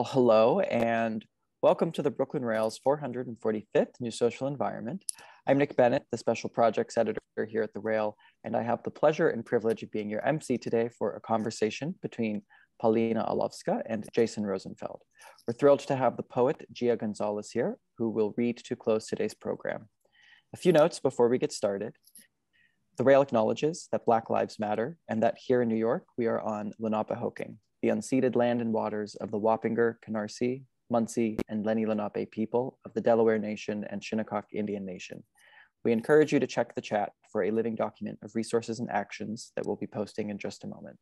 Well, hello and welcome to the Brooklyn Rail's 445th New Social Environment. I'm Nick Bennett, the Special Projects Editor here at the Rail, and I have the pleasure and privilege of being your MC today for a conversation between Paulina Olowska and Jason Rosenfeld. We're thrilled to have the poet Gia Gonzales here, who will read to close today's program. A few notes before we get started. The Rail acknowledges that Black Lives Matter and that here in New York, we are on Lenapehoking, the unceded land and waters of the Wappinger, Canarsie, Munsee, and Lenni Lenape people of the Delaware Nation and Shinnecock Indian Nation. We encourage you to check the chat for a living document of resources and actions that we'll be posting in just a moment.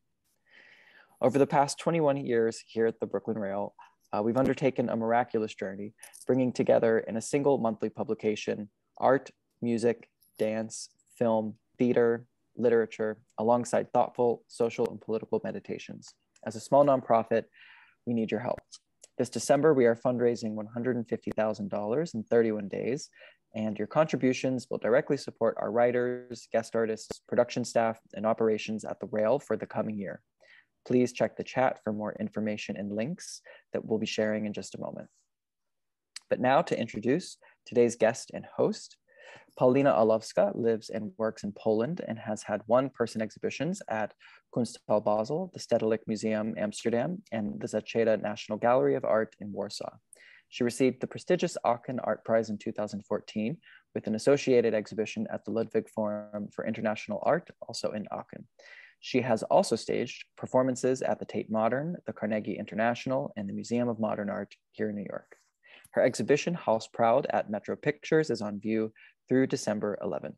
Over the past 21 years here at the Brooklyn Rail, uh, we've undertaken a miraculous journey, bringing together in a single monthly publication art, music, dance, film, theater, literature, alongside thoughtful social and political meditations. As a small nonprofit, we need your help. This December, we are fundraising $150,000 in 31 days, and your contributions will directly support our writers, guest artists, production staff, and operations at the Rail for the coming year. Please check the chat for more information and links that we'll be sharing in just a moment. But now to introduce today's guest and host, Paulina Olowska lives and works in Poland and has had one-person exhibitions at Kunsthalle Basel, the Stedelijk Museum Amsterdam, and the Zacheta National Gallery of Art in Warsaw. She received the prestigious Aachen Art Prize in 2014 with an associated exhibition at the Ludwig Forum for International Art, also in Aachen. She has also staged performances at the Tate Modern, the Carnegie International, and the Museum of Modern Art here in New York. Her exhibition, House Proud at Metro Pictures, is on view through December 11th.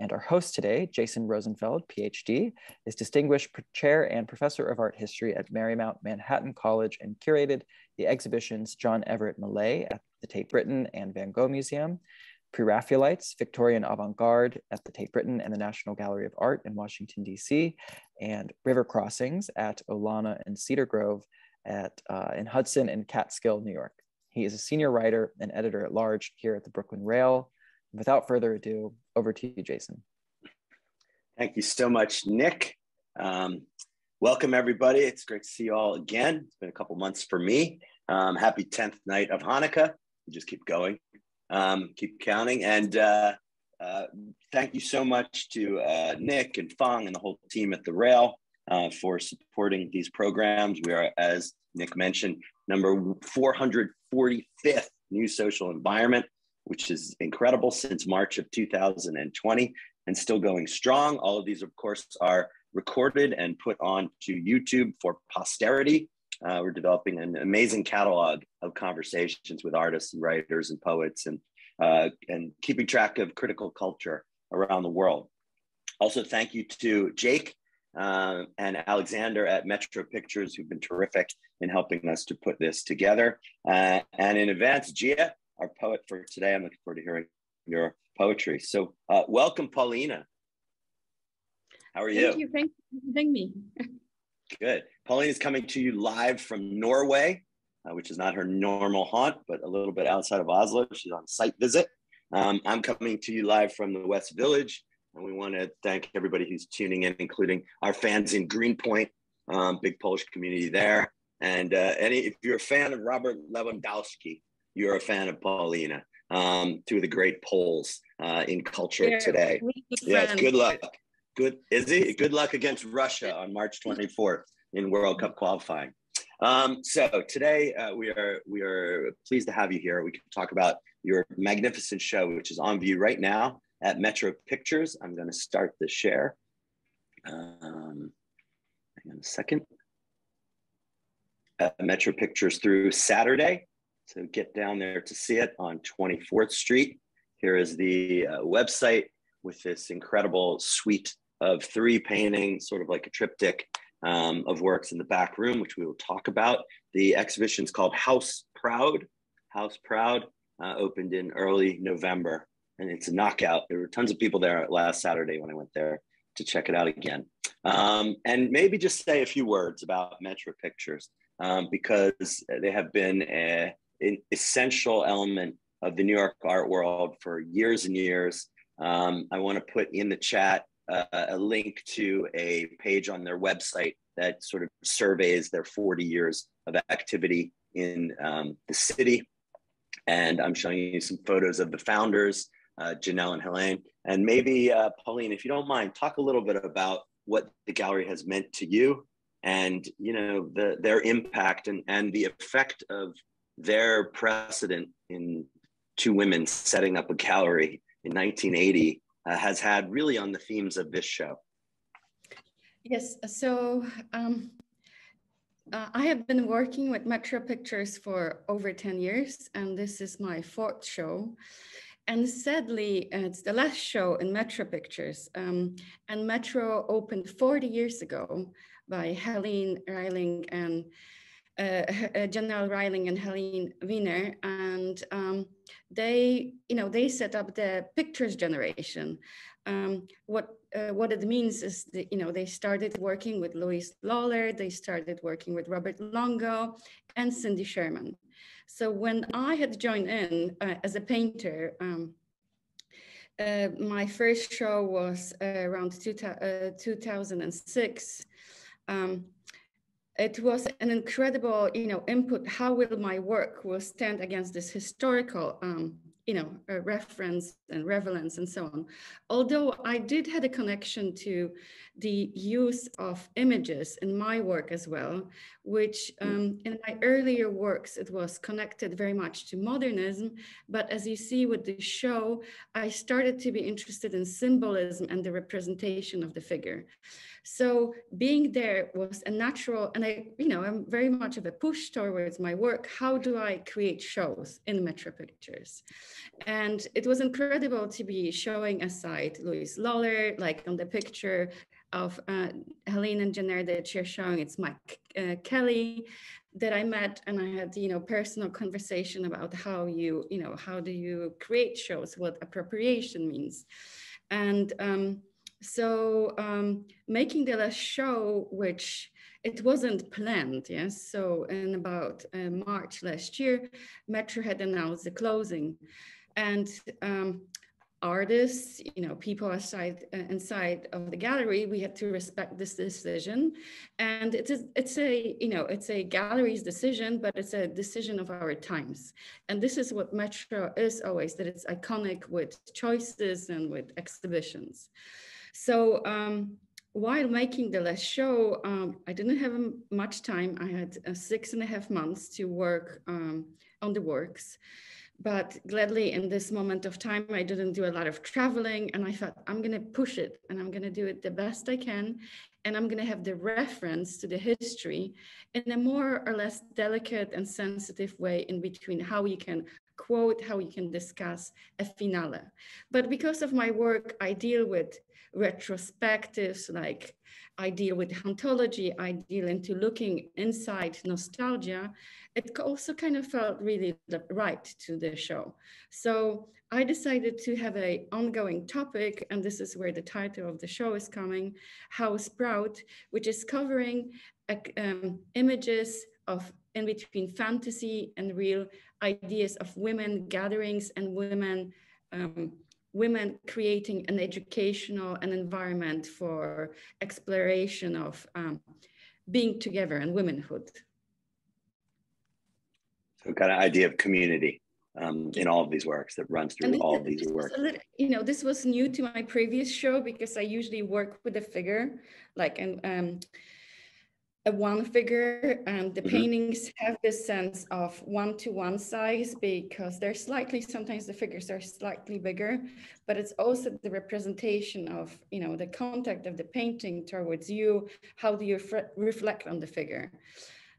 And our host today, Jason Rosenfeld, PhD, is Distinguished Chair and Professor of Art History at Marymount Manhattan College and curated the exhibitions John Everett Millais at the Tate Britain and Van Gogh Museum, Pre-Raphaelites, Victorian Avant-Garde at the Tate Britain and the National Gallery of Art in Washington, DC, and River Crossings at Olana and Cedar Grove at, uh, in Hudson and Catskill, New York. He is a senior writer and editor at large here at the Brooklyn Rail, without further ado, over to you, Jason. Thank you so much, Nick. Um, welcome, everybody. It's great to see you all again. It's been a couple months for me. Um, happy 10th night of Hanukkah. We just keep going, um, keep counting. And uh, uh, thank you so much to uh, Nick and Phong and the whole team at the Rail uh, for supporting these programs. We are, as Nick mentioned, number 445th new social environment which is incredible since March of 2020 and still going strong. All of these, of course, are recorded and put on to YouTube for posterity. Uh, we're developing an amazing catalog of conversations with artists and writers and poets and, uh, and keeping track of critical culture around the world. Also, thank you to Jake uh, and Alexander at Metro Pictures, who've been terrific in helping us to put this together. Uh, and in advance, Gia, our poet for today. I'm looking forward to hearing your poetry. So, uh, welcome, Paulina. How are you? Thank you. Thank you for having me. Good. Paulina is coming to you live from Norway, uh, which is not her normal haunt, but a little bit outside of Oslo. She's on site visit. Um, I'm coming to you live from the West Village, and we want to thank everybody who's tuning in, including our fans in Greenpoint, um, big Polish community there. And uh, any, if you're a fan of Robert Lewandowski, you're a fan of Paulina, um, of the great Poles uh, in culture yeah, today. Yes, good luck. Good is he? Good luck against Russia on March 24th in World Cup qualifying. Um, so today uh, we are we are pleased to have you here. We can talk about your magnificent show, which is on view right now at Metro Pictures. I'm going to start the share. Um, hang on a second. At Metro Pictures through Saturday, so get down there to see it on 24th Street. Here is the uh, website with this incredible suite of three paintings, sort of like a triptych um, of works in the back room, which we will talk about. The exhibition is called House Proud. House Proud uh, opened in early November, and it's a knockout. There were tons of people there last Saturday when I went there to check it out again. Um, and maybe just say a few words about Metro Pictures um, because they have been a, an essential element of the New York art world for years and years. Um, I want to put in the chat uh, a link to a page on their website that sort of surveys their 40 years of activity in um, the city. And I'm showing you some photos of the founders, uh, Janelle and Helene. And maybe, uh, Pauline, if you don't mind, talk a little bit about what the gallery has meant to you and you know the, their impact and, and the effect of their precedent in two women setting up a gallery in 1980 uh, has had really on the themes of this show. Yes, so um, uh, I have been working with Metro Pictures for over 10 years, and this is my fourth show. And sadly, it's the last show in Metro Pictures. Um, and Metro opened 40 years ago by Helene Reiring and Janelle Reiring and Helene Winer, and um, they, you know, they set up the pictures generation. Um, what uh, what it means is that you know they started working with Louise Lawler, they started working with Robert Longo, and Cindy Sherman. So when I had joined in uh, as a painter. Um, uh, my first show was uh, around two, 2006 um, it was an incredible, you know, input. How will my work will stand against this historical um, you know, a reference and relevance and so on. Although I did had a connection to the use of images in my work as well, which um, in my earlier works, it was connected very much to modernism. But as you see with the show, I started to be interested in symbolism and the representation of the figure. So being there was a natural, and I, you know, I'm very much of a push towards my work. How do I create shows in Metro Pictures? And it was incredible to be showing aside Louise Lawler, like on the picture of uh, Helene and Jenner that you're showing, it's Mike uh, Kelly that I met and I had, you know, personal conversation about how you, you know, how do you create shows, what appropriation means. And um, so um, making the last show, which it wasn't planned, yes. So in about uh, March last year, Metro had announced the closing, and um, artists, you know, people aside uh, inside of the gallery, we had to respect this decision, and it is it's a you know it's a gallery's decision, but it's a decision of our times, and this is what Metro is always that it's iconic with choices and with exhibitions. So um, while making the last show, um, I didn't have much time. I had uh, six and a half months to work um, on the works. But gladly, in this moment of time, I didn't do a lot of traveling. And I thought, I'm going to push it and I'm going to do it the best I can. And I'm going to have the reference to the history in a more or less delicate and sensitive way in between how you can quote, how you can discuss a finale. But because of my work, I deal with retrospectives, like I deal with hauntology, I deal into looking inside nostalgia, it also kind of felt really right to the show. So I decided to have a ongoing topic, and this is where the title of the show is coming, House Proud, which is covering um, images of in between fantasy and real ideas of women gatherings and women um, women creating an educational and environment for exploration of um, being together and womanhood. So kind of idea of community um, in all of these works that runs through and all of these works. Little, you know, this was new to my previous show because I usually work with a figure, like an um, a one figure and the mm-hmm. paintings have this sense of one to one size because they're slightly sometimes the figures are slightly bigger but it's also the representation of you know the contact of the painting towards you how do you reflect on the figure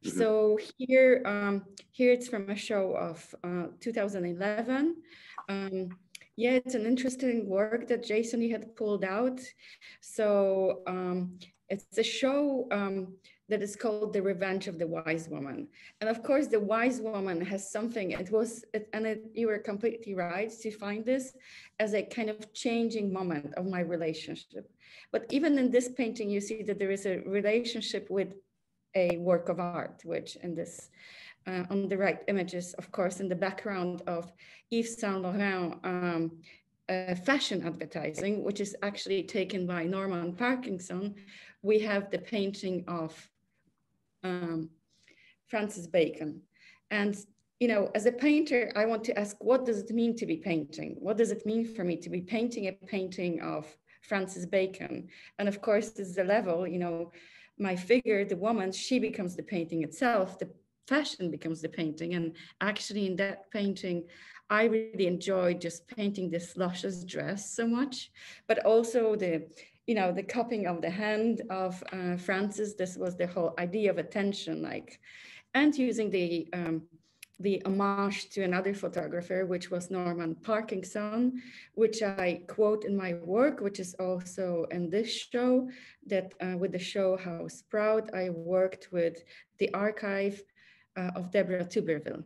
mm-hmm. so here um, here it's from a show of uh, 2011 um, yeah, it's an interesting work that Jason had pulled out. So um, it's a show um, that is called the revenge of the wise woman. And of course the wise woman has something. It was and it, you were completely right to find this as a kind of changing moment of my relationship. But even in this painting you see that there is a relationship with a work of art which in this uh, on the right images of course in the background of Yves Saint Laurent um, uh, fashion advertising, which is actually taken by Norman Parkinson, we have the painting of um, Francis Bacon. And you know, as a painter, I want to ask, what does it mean to be painting? What does it mean for me to be painting a painting of Francis Bacon? And of course, this is the level, you know, my figure, the woman, she becomes the painting itself. The fashion becomes the painting. And actually in that painting, I really enjoyed just painting this luscious dress so much, but also the, you know, the cupping of the hand of uh, Francis. This was the whole idea of attention, like, and using the um, the homage to another photographer, which was Norman Parkinson, which I quote in my work, which is also in this show, that uh, with the show House Proud, I worked with the archive uh, of Deborah Turbeville.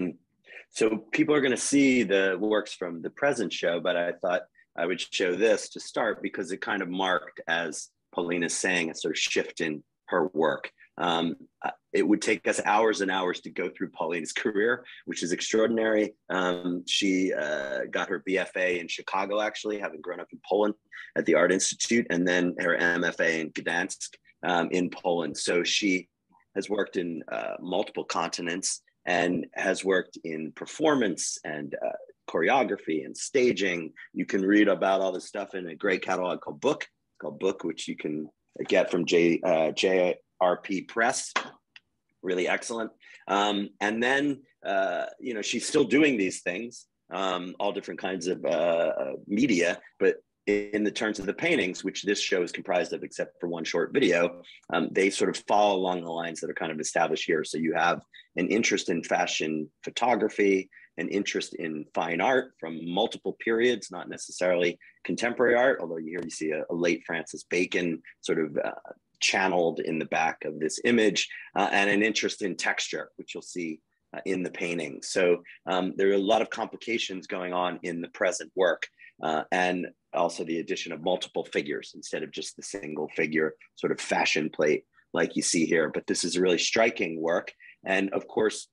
Mm. So people are going to see the works from the present show, but I thought I would show this to start because it kind of marked, as Paulina's saying, a sort of shift in her work. Um, uh, it would take us hours and hours to go through Paulina's career, which is extraordinary. Um, she uh, got her BFA in Chicago, actually, having grown up in Poland at the Art Institute, and then her MFA in Gdansk um, in Poland. So she has worked in uh, multiple continents and has worked in performance and uh, choreography and staging. You can read about all this stuff in a great catalog called Book, called Book, which you can get from J, uh, JRP Press. Really excellent. Um, and then, uh, you know, she's still doing these things, um, all different kinds of uh, uh, media, but in the terms of the paintings, which this show is comprised of, except for one short video, um, they sort of follow along the lines that are kind of established here. So you have an interest in fashion photography, an interest in fine art from multiple periods, not necessarily contemporary art, although here you see a, a late Francis Bacon sort of uh, channeled in the back of this image, uh, and an interest in texture, which you'll see uh, in the painting. So um, there are a lot of complications going on in the present work. Uh, and also the addition of multiple figures instead of just the single figure sort of fashion plate like you see here. But this is a really striking work. And of course,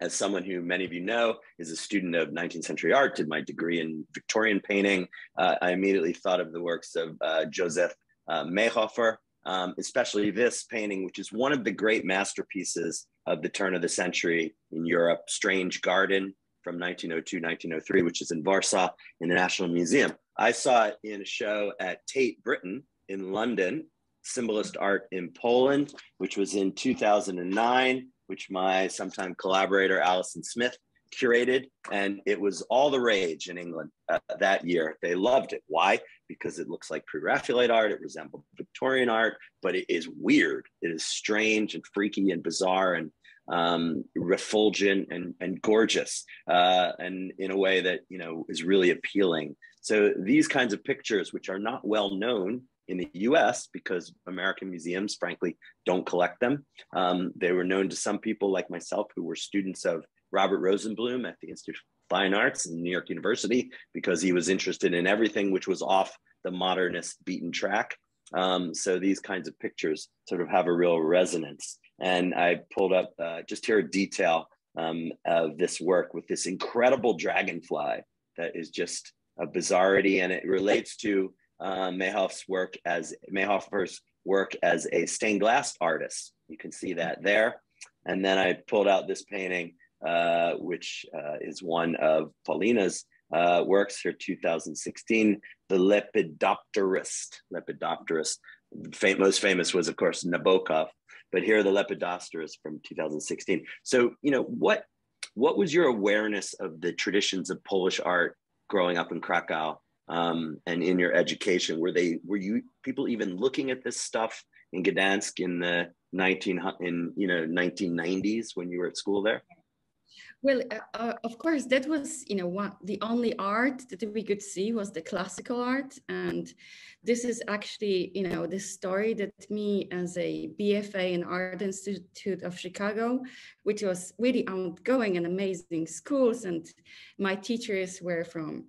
as someone who many of you know is a student of 19th century art, did my degree in Victorian painting, uh, I immediately thought of the works of uh, Joseph uh, Mehoffer, um, especially this painting, which is one of the great masterpieces of the turn of the century in Europe, Strange Garden from 1902, 1903, which is in Warsaw in the National Museum. I saw it in a show at Tate Britain in London, Symbolist Art in Poland, which was in 2009, which my sometime collaborator Alison Smith curated. And it was all the rage in England uh, that year. They loved it. Why? Because it looks like pre Raphaelite art, it resembled Victorian art, but it is weird. It is strange and freaky and bizarre and um, refulgent and, and gorgeous uh, and in a way that you know is really appealing so these kinds of pictures, which are not well known in the US because American museums, frankly, don't collect them. Um, they were known to some people like myself who were students of Robert Rosenblum at the Institute of Fine Arts in New York University because he was interested in everything which was off the modernist beaten track. Um, so these kinds of pictures sort of have a real resonance. And I pulled up uh, just here a detail um, of this work with this incredible dragonfly that is just a bizarrity, and it relates to uh, Mayhoff's work as Mehoffer's work as a stained glass artist. You can see that there. And then I pulled out this painting, uh, which uh, is one of Paulina's uh, works, her 2016, The Lepidopterist. Lepidopterist. Fam- most famous was, of course, Nabokov, but here are the Lepidopterist from 2016. So, you know, what what was your awareness of the traditions of Polish art growing up in Krakow um, and in your education? Were they were you people even looking at this stuff in Gdansk in the 19 in you know 1990s when you were at school there? Well, uh, uh, of course, that was you know what the only art that we could see was the classical art, and this is actually you know the story that me as a BFA in Art Institute of Chicago, which was really ongoing and amazing schools, and my teachers were from.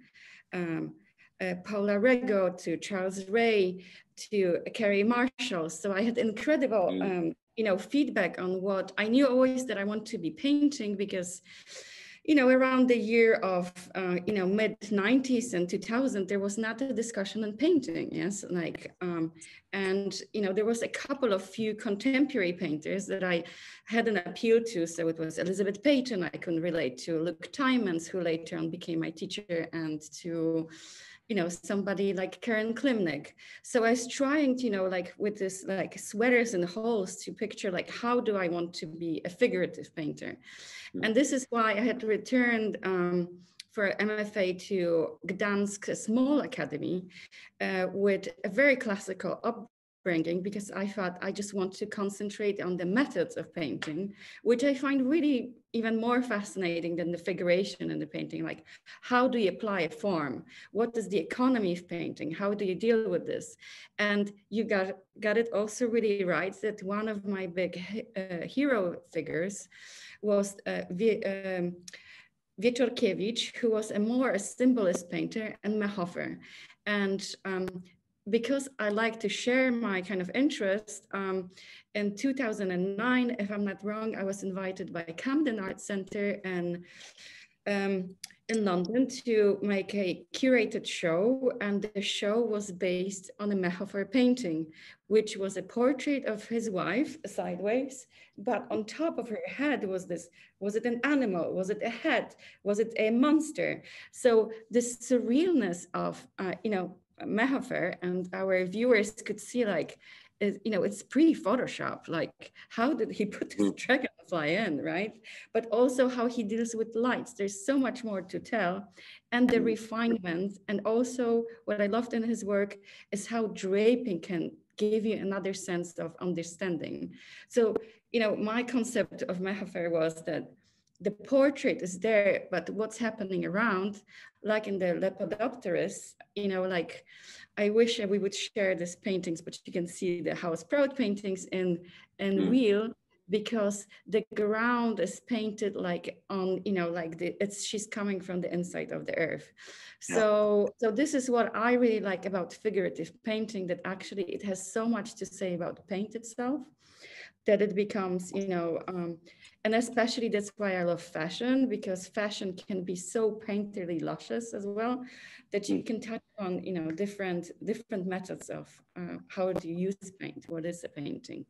Um, uh, Paula Rego to Charles Ray to Kerry Marshall. So I had incredible mm. um, you know feedback on what i knew always that i want to be painting because you know, around the year of, uh, you know, mid 90s and 2000, there was not a discussion on painting, yes, like, um, and, you know, there was a couple of few contemporary painters that I had an appeal to. So it was Elizabeth Peyton, I can relate to Luc Tuymans, who later on became my teacher, and to, you know, somebody like Karen Kilimnik. So I was trying to, you know, like with this like sweaters and holes to picture like, how do I want to be a figurative painter? Mm-hmm. And this is why I had returned um, for MFA to Gdansk Small Academy uh, with a very classical because I thought I just want to concentrate on the methods of painting, which I find really even more fascinating than the figuration in the painting. Like, how do you apply a form? What is the economy of painting? How do you deal with this? And you got, got it also really right that one of my big uh, hero figures was uh, um, Wieczorkiewicz, who was a more a symbolist painter, and Mehoffer. And um, because I like to share my kind of interest, um, in 2009, if I'm not wrong, I was invited by Camden Art Center and um, in London to make a curated show. And the show was based on a Mehoffer painting, which was a portrait of his wife sideways. But on top of her head was this, was it an animal? Was it a head? Was it a monster? So the surrealness of, uh, you know, Mehoffer and our viewers could see like, you know, it's pre-Photoshop. Like, how did he put this mm. dragonfly in, right? But also how he deals with lights. There's so much more to tell. And the mm. refinement, and also what I loved in his work is how draping can give you another sense of understanding. So, you know, my concept of Mehoffer was that the portrait is there, but what's happening around, like in the Lepidopterus, you know, like I wish we would share these paintings, but you can see the House Proud paintings in, in mm. real because the ground is painted like on, you know, like the, it's, she's coming from the inside of the earth. So, yeah. so this is what I really like about figurative painting, that actually it has so much to say about paint itself that it becomes, you know, um, and especially that's why I love fashion because fashion can be so painterly luscious as well that you can touch on, you know, different different methods of uh, how do you use paint? What is a painting?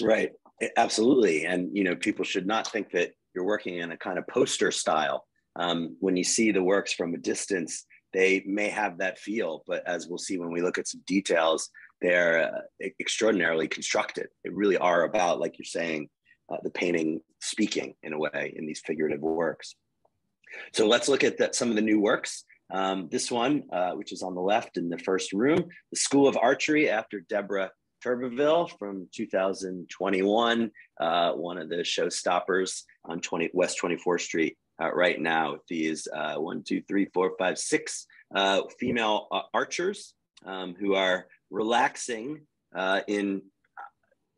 Right, absolutely, and you know, people should not think that you're working in a kind of poster style. Um, when you see the works from a distance, they may have that feel, but as we'll see when we look at some details, they're uh, extraordinarily constructed. They really are about, like you're saying, uh, the painting speaking in a way in these figurative works. So let's look at the, some of the new works. Um, this one, uh, which is on the left in the first room, the School of Archery after Deborah Turbeville from 2021, uh, one of the showstoppers on 20, West 24th Street uh, right now. These uh, one, two, three, four, five, six uh, female uh, archers um, who are relaxing uh, in,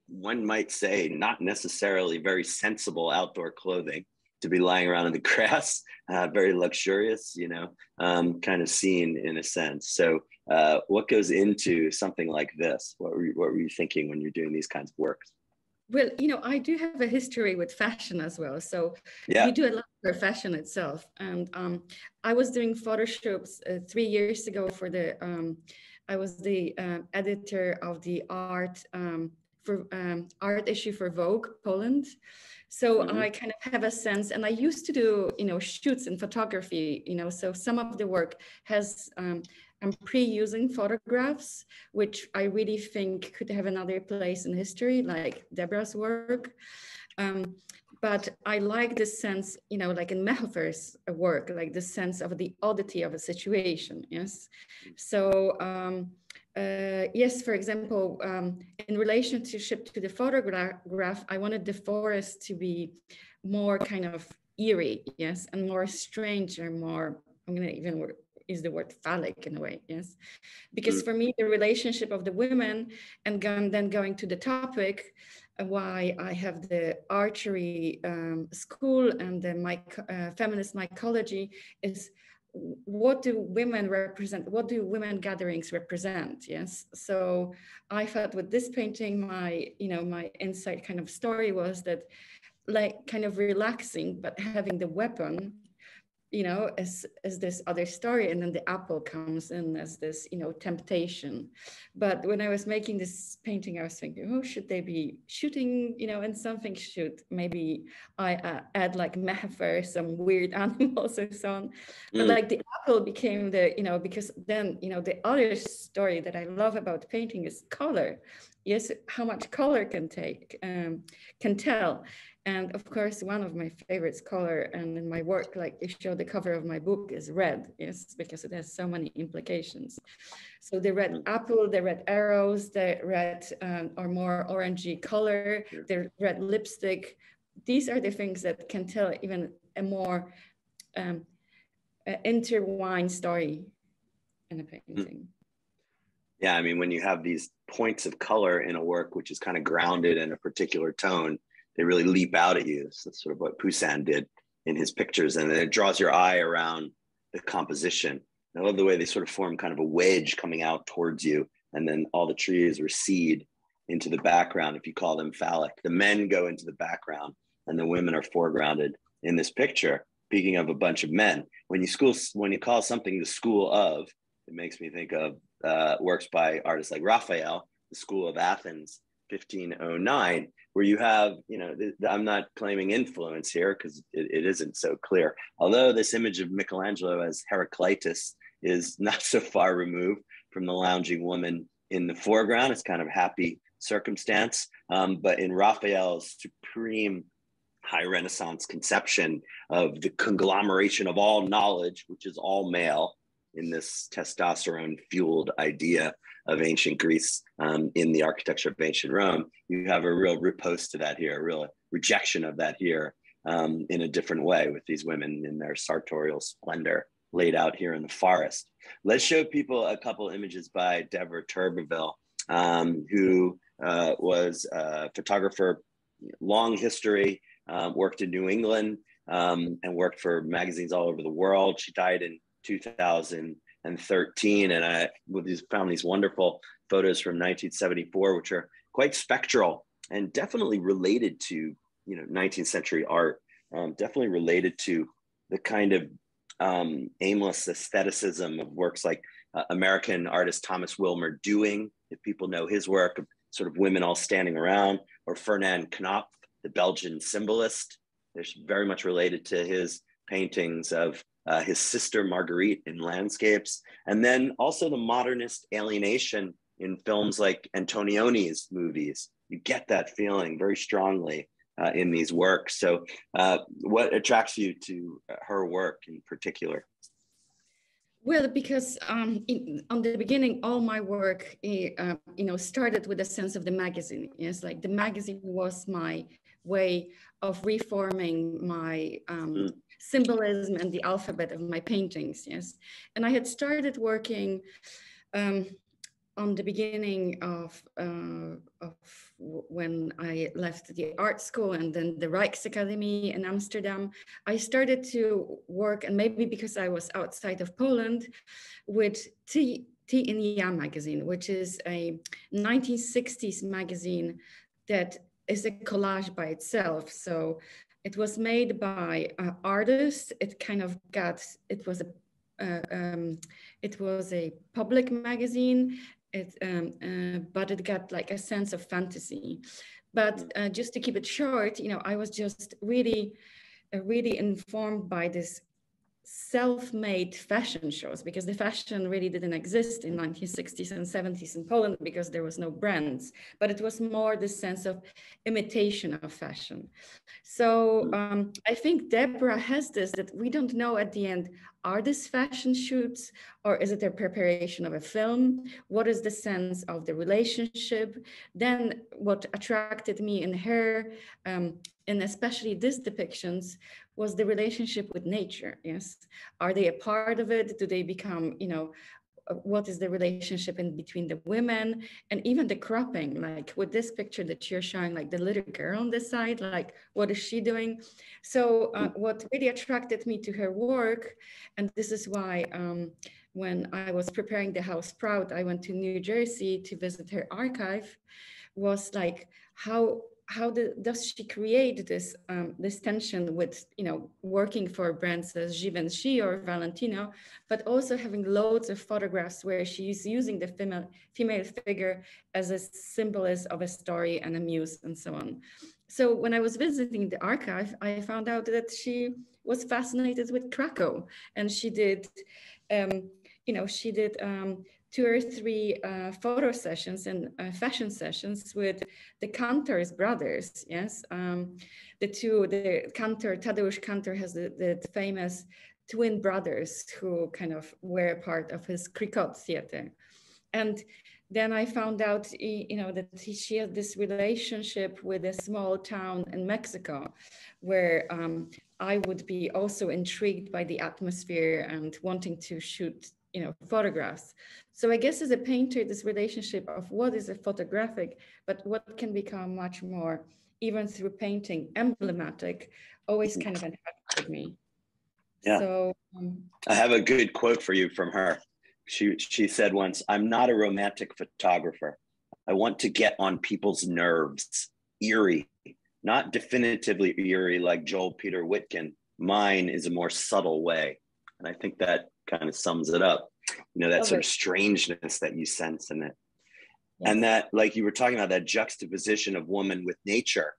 one might say, not necessarily very sensible outdoor clothing to be lying around in the grass, uh, very luxurious, you know, um, kind of scene in a sense. So, uh, what goes into something like this? What were, you, what were you thinking when you're doing these kinds of works? Well, you know, I do have a history with fashion as well. So yeah. we do a lot for fashion itself. And um, I was doing photo shoots uh, three years ago for the um, I was the uh, editor of the art um, for um, art issue for Vogue Poland. So mm-hmm. I kind of have a sense, and I used to do, you know, shoots in photography, you know, so some of the work has, um, I'm pre-using photographs, which I really think could have another place in history, like Deborah's work. Um, but I like this sense, you know, like in Mehoffer's work, like the sense of the oddity of a situation. Yes. So, um, uh, yes, for example, um, in relationship to the photograph, I wanted the forest to be more kind of eerie, yes, and more strange or more, I'm going to even use the word phallic in a way, yes. Because mm. for me, the relationship of the women and then going to the topic, why I have the archery um, school and the my, uh, feminist mycology is what do women represent what do women gatherings represent? Yes. So i thought with this painting my you know my insight kind of story was that like kind of relaxing, but having the weapon you know, as, as this other story. And then the apple comes in as this, you know, temptation. But when I was making this painting, I was thinking, oh, should they be shooting, you know, and something should maybe I uh, add like metaphor, some weird animals or so on. But mm. like the apple became the, you know, because then, you know, the other story that I love about painting is color. Yes, how much color can take, um, can tell. And of course, one of my favorites color and in my work, like you show the cover of my book is red, yes, because it has so many implications. So the red apple, the red arrows, the red um, or more orangey color, the red lipstick, these are the things that can tell even a more um, intertwined story in a painting. Yeah, I mean, when you have these points of color in a work, which is kind of grounded in a particular tone, they really leap out at you. So that's sort of what Poussin did in his pictures. And then it draws your eye around the composition. I love the way they sort of form kind of a wedge coming out towards you. And then all the trees recede into the background, if you call them phallic. The men go into the background and the women are foregrounded in this picture. Speaking of a bunch of men, when you school, when you call something the school of, it makes me think of uh, works by artists like Raphael, the School of Athens, 1509 where you have you know th- i'm not claiming influence here because it, it isn't so clear. Although this image of michelangelo as heraclitus is not so far removed from the lounging woman in the foreground it's kind of happy circumstance. Um, but in raphael's supreme high renaissance conception of the conglomeration of all knowledge which is all male in this testosterone fueled idea of ancient Greece um, in the architecture of ancient Rome, you have a real riposte to that here, a real rejection of that here um, in a different way with these women in their sartorial splendor laid out here in the forest. Let's show people a couple images by Deborah Turbeville, um, who uh, was a photographer, long history, um, worked in New England um, and worked for magazines all over the world. She died in 2000 and 13. And I found these wonderful photos from 1974, which are quite spectral and definitely related to, you know, 19th century art, um, definitely related to the kind of um, aimless aestheticism of works like uh, American artist Thomas Wilmer Dewing, if people know his work, of sort of women all standing around, or Fernand Khnopff, the Belgian symbolist. They're very much related to his paintings of uh, his sister Marguerite in landscapes, and then also the modernist alienation in films like Antonioni's movies. You get that feeling very strongly uh, in these works. So, uh, what attracts you to her work in particular? Well, because um, in, on the beginning, all my work, uh, you know, started with a sense of the magazine. Yes, like the magazine was my way of reforming my um, mm symbolism and the alphabet of my paintings, yes. And I had started working um, on the beginning of, uh, of when I left the art school and then the Rijksakademie in Amsterdam, I started to work, and maybe because I was outside of Poland, with T, Ty i Ja magazine, which is a 1960s magazine that is a collage by itself. So it was made by uh, artists. It kind of got, it was a, uh, um, it was a public magazine, it, um, uh, but it got like a sense of fantasy. But mm. uh, just to keep it short, you know, I was just really, uh, really informed by this self-made fashion shows because the fashion really didn't exist in 1960s and 70s in Poland because there was no brands but it was more the sense of imitation of fashion. So mm. um, I think Deborah has this that we don't know at the end are this fashion shoots or is it a preparation of a film? What is the sense of the relationship? Then what attracted me in her um, and especially these depictions was the relationship with nature yes? Are they a part of it? Do they become you know uh, what is the relationship in between the women? And even the cropping like with this picture that you're showing like the little girl on the side like what is she doing? So uh, what really attracted me to her work and this is why um, when i was preparing the house proud i went to new jersey to visit her archive was like how how the, does she create this um, this tension with you know working for brands as Givenchy or Valentino, but also having loads of photographs where she's using the female female figure as a symbolist of a story and a muse and so on. So when I was visiting the archive, I found out that she was fascinated with Krakow, and she did, um, you know, she did um, two or three uh, photo sessions and uh, fashion sessions with the Kantor's brothers. Yes, um, the two, the Kantor, Tadeusz Kantor has the, the, famous twin brothers who kind of were a part of his Cricot theater. And then I found out, you know, that she had this relationship with a small town in Mexico, where um, I would be also intrigued by the atmosphere and wanting to shoot you know, photographs. So I guess as a painter, this relationship of what is a photographic, but what can become much more, even through painting, emblematic, always kind of attracted me. Yeah. So um, I have a good quote for you from her. She she said once, "I'm not a romantic photographer. I want to get on people's nerves, eerie, not definitively eerie like Joel Peter Witkin. Mine is a more subtle way." And I think that kind of sums it up. You know, that okay. sort of strangeness that you sense in it. Yes. And that, like you were talking about, that juxtaposition of woman with nature.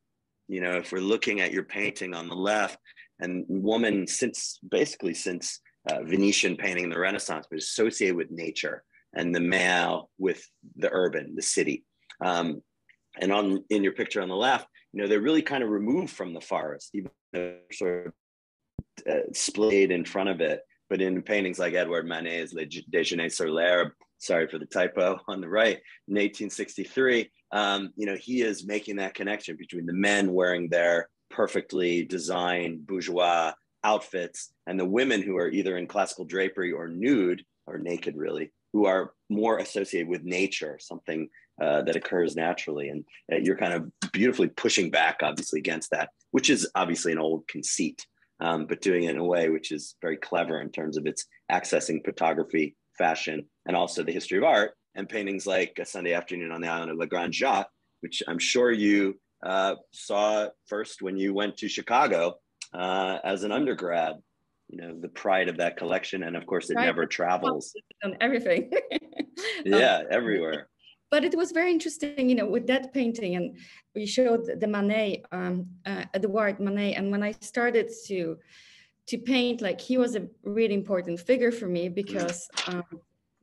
You know, if we're looking at your painting on the left, and woman, since basically since uh, Venetian painting in the Renaissance, was associated with nature, and the male with the urban, the city. Um, and on in your picture on the left, you know, they're really kind of removed from the forest, even though sort of uh, splayed in front of it. But in paintings like Edouard Manet's Le Déjeuner sur l'herbe, sorry for the typo on the right, in 1863, um, you know, he is making that connection between the men wearing their perfectly designed bourgeois outfits and the women who are either in classical drapery or nude or naked, really, who are more associated with nature, something uh, that occurs naturally. And uh, you're kind of beautifully pushing back, obviously, against that, which is obviously an old conceit um, but doing it in a way which is very clever in terms of its accessing photography, fashion, and also the history of art and paintings like A Sunday Afternoon on the Island of La Grande Jatte, which I'm sure you uh, saw first when you went to Chicago uh, as an undergrad. You know the pride of that collection, and of course, it right. never travels. On everything. yeah, everywhere but it was very interesting, you know, with that painting, and we showed the Manet, um, uh, Edouard Manet, and when I started to to paint, like he was a really important figure for me because, um,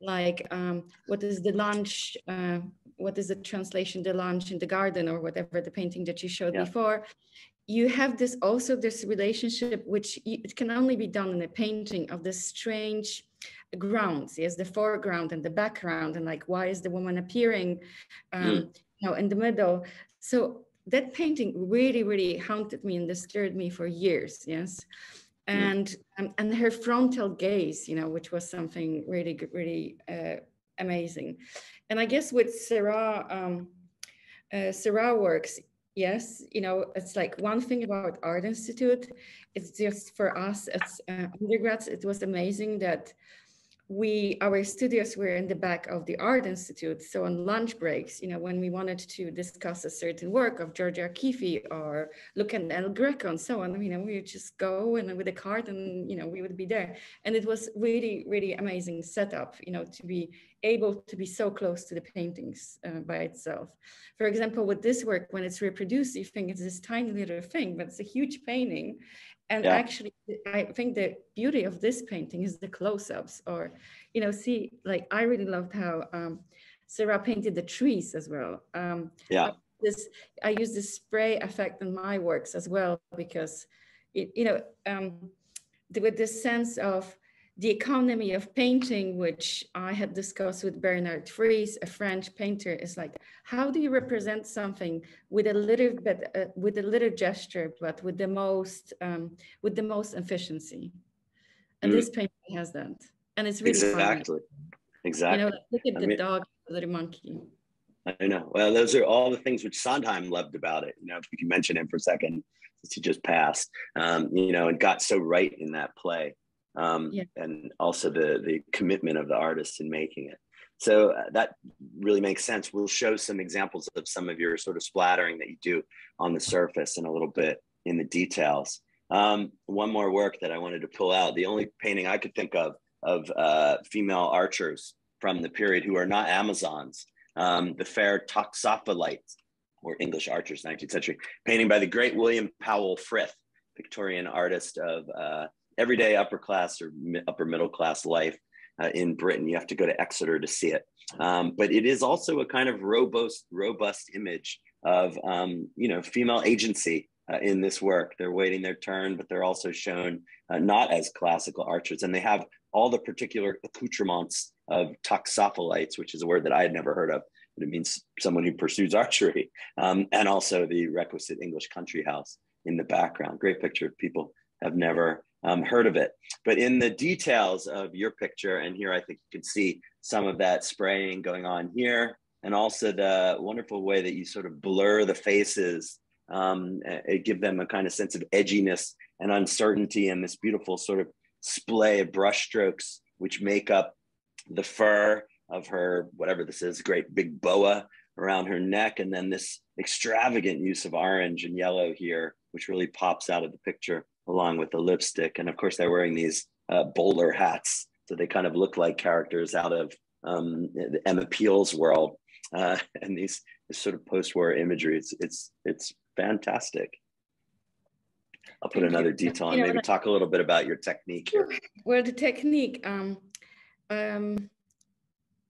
like, um, what is the lunch? Uh, what is the translation? The lunch in the garden, or whatever the painting that you showed yeah. before. You have this also this relationship, which you, it can only be done in a painting of this strange grounds yes the foreground and the background and like why is the woman appearing um mm. you know in the middle so that painting really really haunted me and disturbed me for years yes mm. and mm. um, and her frontal gaze you know which was something really really uh, amazing and i guess with sarah um uh, Seurat works yes you know it's like one thing about art institute it's just for us as uh, undergrads it was amazing that we our studios were in the back of the art institute. So on lunch breaks you know when we wanted to discuss a certain work of georgia Keefe or look at el greco and so on you know we would just go and with a card and you know we would be there. And it was really really amazing setup you know to be able to be so close to the paintings uh, by itself. For example with this work when it's reproduced you think it's this tiny little thing but it's a huge painting. And yeah. actually i think the beauty of this painting is the close-ups or you know see like i really loved how um, Seurat painted the trees as well. Um, yeah. this i use this spray effect in my works as well because it, you know um, with this sense of the economy of painting, which I had discussed with Bernard Frize, a French painter, is like, how do you represent something with a little bit, uh, with a little gesture, but with the most, um, with the most efficiency? And mm. this painting has that, and it's really exactly, fun. exactly. You know, look at I the mean, dog, the little monkey. I know. Well, those are all the things which Sondheim loved about it. You know, if you can mention him for a second, since he just passed, um, you know, and got so right in that play um, yeah. and also the the commitment of the artist in making it. so uh, that really makes sense. We'll show some examples of some of your sort of splattering that you do on the surface and a little bit in the details. Um, one more work that I wanted to pull out. The only painting I could think of of uh, female archers from the period who are not Amazons, um, the fair Toxophilites, or English archers, 19th century, painting by the great William Powell Frith, Victorian artist of uh, everyday upper class or upper middle class life uh, in Britain. You have to go to Exeter to see it. Um, but it is also a kind of robust, robust image of, um, you know, female agency uh, in this work. They're waiting their turn, but they're also shown uh, not as classical archers. And they have all the particular accoutrements of toxophilites, which is a word that I had never heard of, but it means someone who pursues archery, um, and also the requisite English country house in the background. Great picture. Of people have never um, heard of it. But in the details of your picture, and here I think you can see some of that spraying going on here, and also the wonderful way that you sort of blur the faces, um, give them a kind of sense of edginess and uncertainty, and this beautiful sort of splay of brushstrokes which make up the fur of her whatever this is, great big boa around her neck, and then this extravagant use of orange and yellow here, which really pops out of the picture along with the lipstick. And of course, they're wearing these uh, bowler hats. So they kind of look like characters out of um, Emma Peel's world. Uh, and these this sort of post-war imagery, it's, it's, it's fantastic. I'll put Thank another you. detail on, maybe talk a little bit about your technique here. Well, the technique, um, um,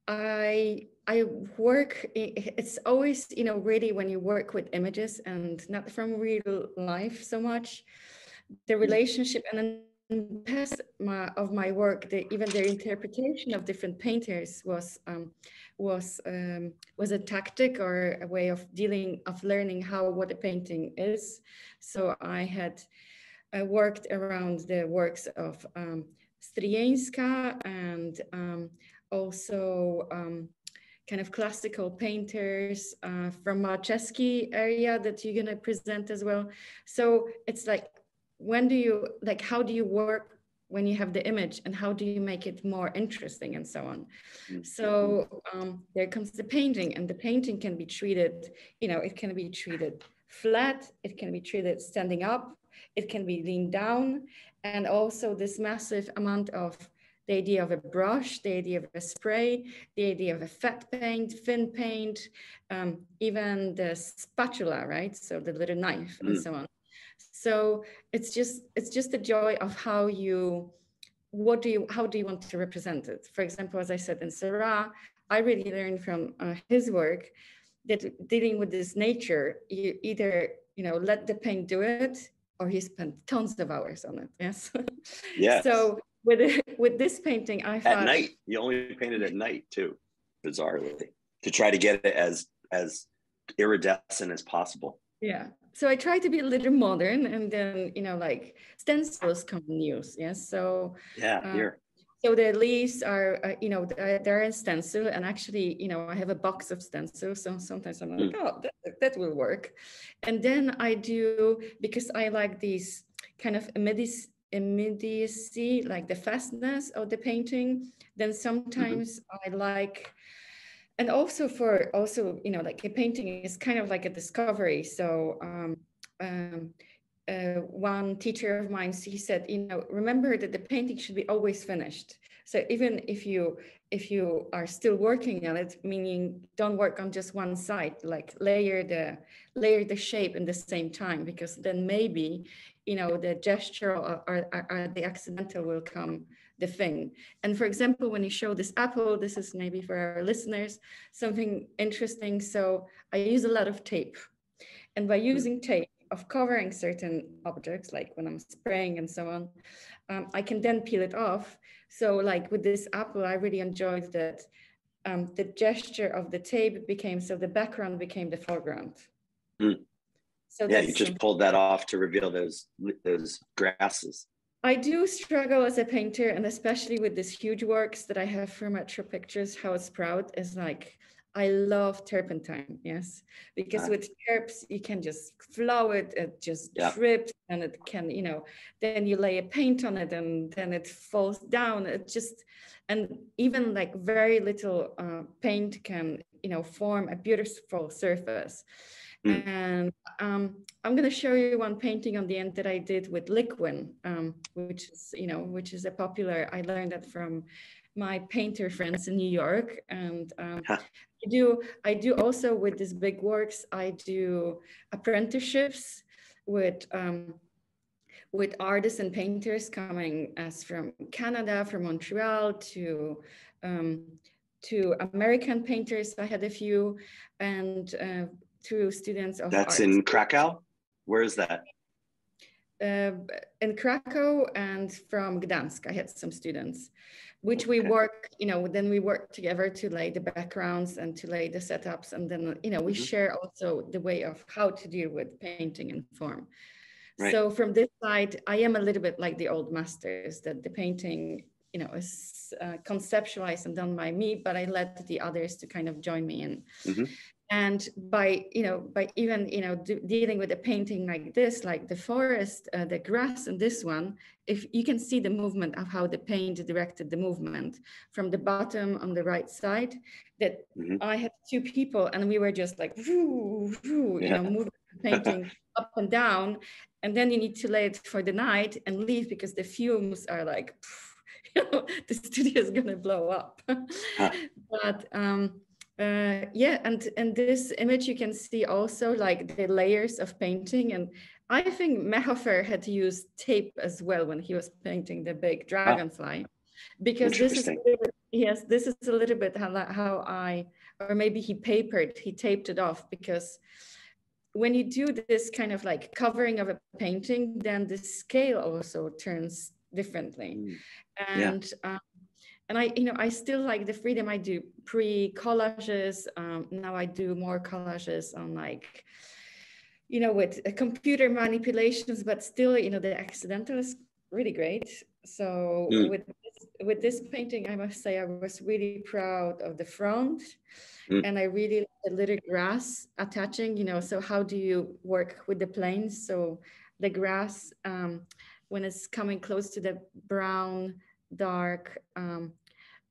I I work. It's always you know really when you work with images and not from real life so much the relationship and then past my, of my work, the, even their interpretation of different painters was um, was um, was a tactic or a way of dealing of learning how what a painting is. So I had I worked around the works of um, Stryjeńska and um, also um, kind of classical painters uh, from Malczewski area that you're going to present as well. So it's like when do you like how do you work when you have the image and how do you make it more interesting and so on mm-hmm. so um, there comes the painting and the painting can be treated you know it can be treated flat it can be treated standing up it can be leaned down and also this massive amount of the idea of a brush, the idea of a spray, the idea of a fat paint, thin paint, um, even the spatula, right? So the little knife mm. and so on. So it's just it's just the joy of how you what do you how do you want to represent it? For example, as I said in Seurat, I really learned from uh, his work that dealing with this nature, you either you know let the paint do it, or he spent tons of hours on it. Yes. Yeah. so with with this painting, I thought at night you only painted at night too, bizarrely, to try to get it as as iridescent as possible. Yeah, so I try to be a little modern, and then you know, like stencils come in use. Yes, so yeah, uh, here. So the leaves are, uh, you know, they're in stencil, and actually, you know, I have a box of stencils. So sometimes I'm like, mm. oh, that, that will work. And then I do because I like these kind of immediacy, immediacy like the fastness of the painting. Then mm-hmm. sometimes mm-hmm. I like and also for also you know like a painting is kind of like a discovery. So um, um, uh, one teacher of mine he said you know remember that the painting should be always finished. So even if you if you are still working on it meaning don't work on just one side like layer the layer the shape in the same time because then maybe you know the gesture or, or, or the accidental will come the thing. And for example, when you show this apple, this is maybe for our listeners, something interesting. So I use a lot of tape. And by using tape of covering certain objects, like when I'm spraying and so on, um, I can then peel it off. So like with this apple, I really enjoyed that um, the gesture of the tape became, so the background became the foreground. Mm. So yeah, you just pulled that off to reveal those those grasses. I do struggle as a painter, and especially with these huge works that I have for Metro Pictures, House Proud is like I love turpentine, yes, because with terps you can just flow it, it just yeah. drips, and it can, you know, then you lay a paint on it, and then it falls down. It just, and even like very little uh, paint can, you know, form a beautiful surface. Mm. And um, I'm going to show you one painting on the end that I did with Liquin, um, which is, you know, which is a popular. I learned that from my painter friends in New York, and um, huh. I do. I do also with these big works. I do apprenticeships with um, with artists and painters coming as from Canada, from Montreal to um, to American painters. I had a few, and uh, through students of That's in Krakow? Where is that? Uh, in Krakow and from Gdansk, I had some students, which okay. we work, you know, then we work together to lay the backgrounds and to lay the setups. And then, you know, we mm-hmm. share also the way of how to deal with painting and form. Right. So from this side, I am a little bit like the old masters that the painting, you know, is uh, conceptualized and done by me, but I let the others to kind of join me in. Mm-hmm and by you know by even you know dealing with a painting like this like the forest uh, the grass and this one if you can see the movement of how the paint directed the movement from the bottom on the right side that mm-hmm. i had two people and we were just like whoo, whoo, yeah. you know moving painting up and down and then you need to lay it for the night and leave because the fumes are like you know the studio is going to blow up but um uh, yeah, and and this image you can see also like the layers of painting, and I think Mehoffer had used tape as well when he was painting the big dragonfly, because this is bit, yes, this is a little bit how, how I or maybe he papered, he taped it off because when you do this kind of like covering of a painting, then the scale also turns differently, mm. and. Yeah. Um, and I, you know, I still like the freedom. I do pre collages. Um, now I do more collages on like, you know, with uh, computer manipulations, but still, you know, the accidental is really great. So mm. with this, with this painting, I must say I was really proud of the front, mm. and I really like the little grass attaching. You know, so how do you work with the planes? So the grass um, when it's coming close to the brown dark um,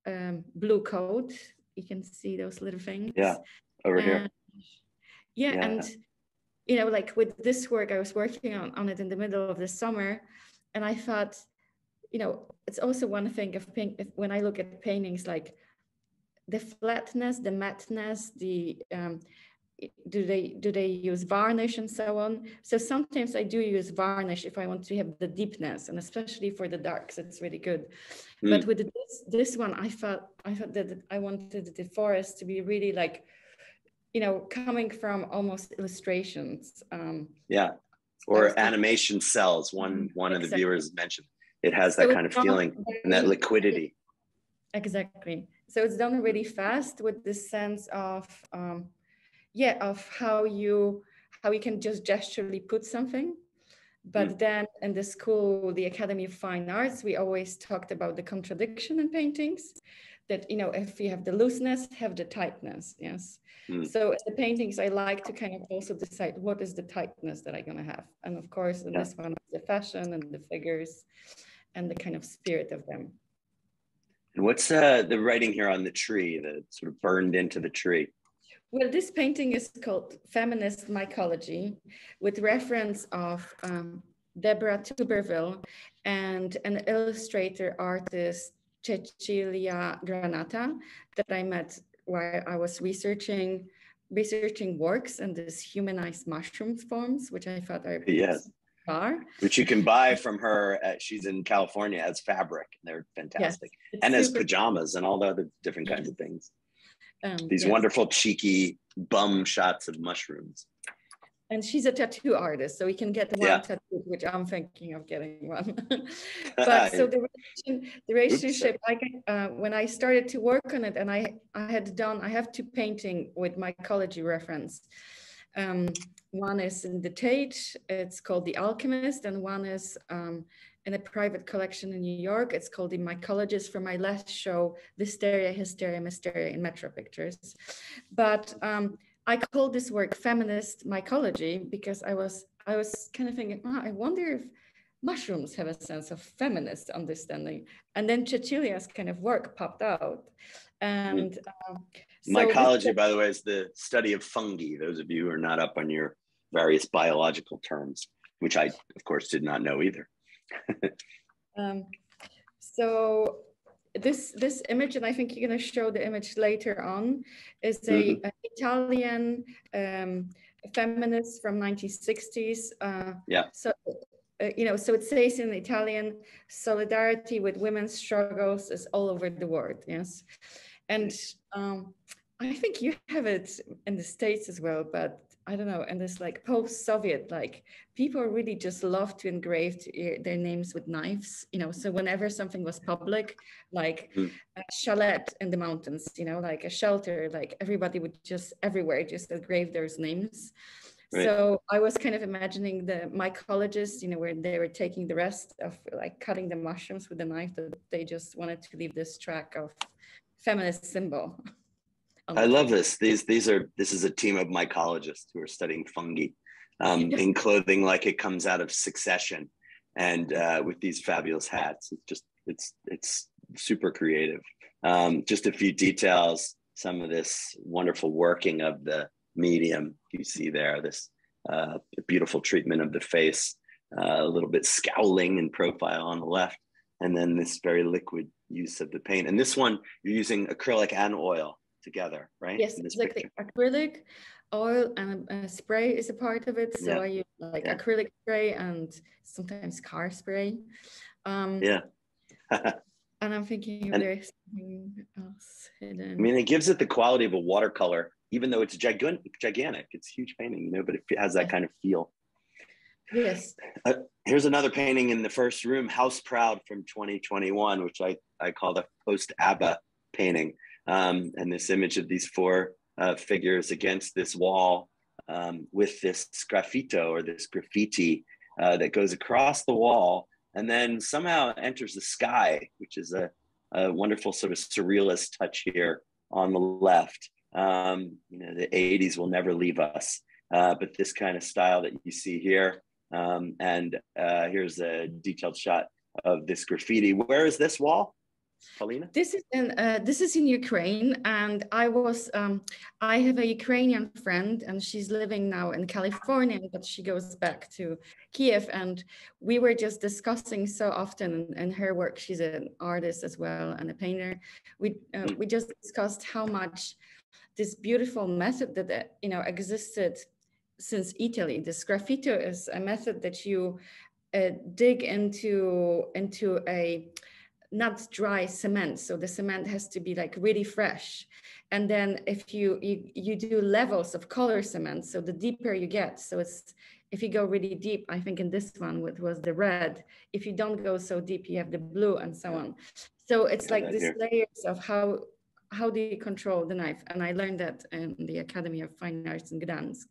um, blue coat. You can see those little things. Yeah, over and, here. Yeah, yeah, and you know, like with this work, I was working on, on it in the middle of the summer, and I thought, you know, it's also one thing of paint, when I look at paintings, like the flatness, the mattness, the um, do they do they use varnish and so on so sometimes i do use varnish if i want to have the deepness and especially for the darks it's really good mm. but with this this one i felt i thought that i wanted the forest to be really like you know coming from almost illustrations um yeah or animation cells one mm-hmm. one exactly. of the viewers mentioned it has that so kind of feeling and that liquidity exactly so it's done really fast with this sense of um, yeah of how you how you can just gesturally put something but mm. then in the school the academy of fine arts we always talked about the contradiction in paintings that you know if you have the looseness have the tightness yes mm. so the paintings i like to kind of also decide what is the tightness that i'm going to have and of course in yeah. this one the fashion and the figures and the kind of spirit of them and what's uh, the writing here on the tree that sort of burned into the tree well, this painting is called Feminist Mycology with reference of um, Deborah Turbeville and an illustrator artist, Cecilia Granata, that I met while I was researching researching works and this humanized mushroom forms, which I thought are yes. Are. Which you can buy from her. At, she's in California as fabric. They're fantastic, yes, and as pajamas and all the other different kinds of things. Um, These yes. wonderful cheeky bum shots of mushrooms. And she's a tattoo artist, so we can get one yeah. tattoo, which I'm thinking of getting one. but so the, the relationship, like uh, when I started to work on it, and I I had done, I have two painting with mycology reference. Um, one is in the Tate, it's called The Alchemist, and one is um, in a private collection in New York. It's called The Mycologist from my last show, Hysteria, Hysteria, Mysteria in Metro Pictures. But um, I called this work feminist mycology because I was I was kind of thinking, oh, I wonder if mushrooms have a sense of feminist understanding. And then Cecilia's kind of work popped out. And um, so mycology, by the way, is the study of fungi. Those of you who are not up on your various biological terms, which I, of course, did not know either. um, so this this image, and I think you're going to show the image later on, is a, mm-hmm. an Italian um, feminist from 1960s. Uh, yeah. So. Uh, you know, so it says in Italian, solidarity with women's struggles is all over the world. Yes, and um, I think you have it in the states as well, but I don't know, and this like post-Soviet, like people really just love to engrave their names with knives, you know. So whenever something was public, like mm. a chalet in the mountains, you know, like a shelter, like everybody would just everywhere just engrave those names. Right. So I was kind of imagining the mycologists, you know, where they were taking the rest of like cutting the mushrooms with a knife that they just wanted to leave this track of feminist symbol. I love this. These these are this is a team of mycologists who are studying fungi um, in clothing like it comes out of Succession, and uh, with these fabulous hats. It's just it's it's super creative. Um, just a few details. Some of this wonderful working of the medium you see there. This uh, beautiful treatment of the face, uh, a little bit scowling in profile on the left, and then this very liquid use of the paint. And this one you're using acrylic and oil together, right? Yes, it's like the acrylic, oil, and uh, spray is a part of it. So yeah. I use like yeah. acrylic spray and sometimes car spray. Um, yeah. and I'm thinking and, there's something else hidden. I mean, it gives it the quality of a watercolor, even though it's gigantic. Gigantic, it's huge painting, you know, but it has that kind of feel. Yes. Uh, here's another painting in the first room, House Proud from 2021, which I, I call the post ABBA painting um, and this image of these four uh, figures against this wall um, with this graffito or this graffiti uh, that goes across the wall and then somehow enters the sky, which is a, a wonderful sort of surrealist touch here on the left. Um, you know, the 80s will never leave us, uh, but this kind of style that you see here. Um, and uh, here's a detailed shot of this graffiti. Where is this wall? Paulina? This is in uh, this is in Ukraine, and I was um, I have a Ukrainian friend, and she's living now in California, but she goes back to Kiev, and we were just discussing so often in her work. She's an artist as well and a painter. We uh, we just discussed how much this beautiful method that you know existed since Italy. This graffito is a method that you uh, dig into into a not dry cement so the cement has to be like really fresh. And then if you you, you do levels of color cement so the deeper you get so it's if you go really deep i think in this one it was the red. If you don't go so deep you have the blue and so on. So it's like these layers of how how do you control the knife? And i learned that in the academy of fine arts in gdansk.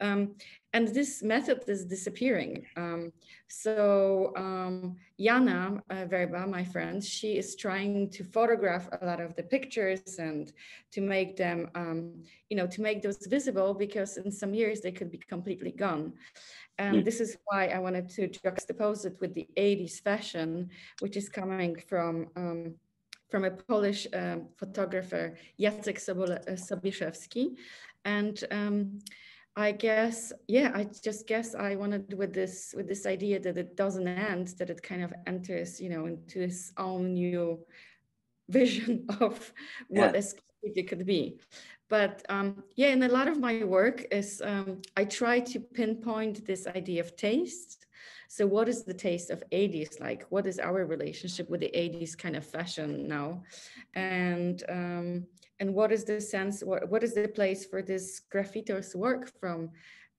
Um, and this method is disappearing. Um, so um, Jana uh, Verba, my friend, she is trying to photograph a lot of the pictures and to make them, um, you know, to make those visible because in some years they could be completely gone. And mm. this is why I wanted to juxtapose it with the 80s fashion, which is coming from um, from a Polish um, photographer, Jacek Sobieszewski. And um, I guess, yeah, I just guess I wanted with this with this idea that it doesn't end, that it kind of enters, you know, into its own new vision of what yeah. it could be. But um, yeah, and a lot of my work is um, I try to pinpoint this idea of taste. So, what is the taste of 80s like? What is our relationship with the 80s kind of fashion now? And um, and what is the sense what, what is the place for this graffitos work from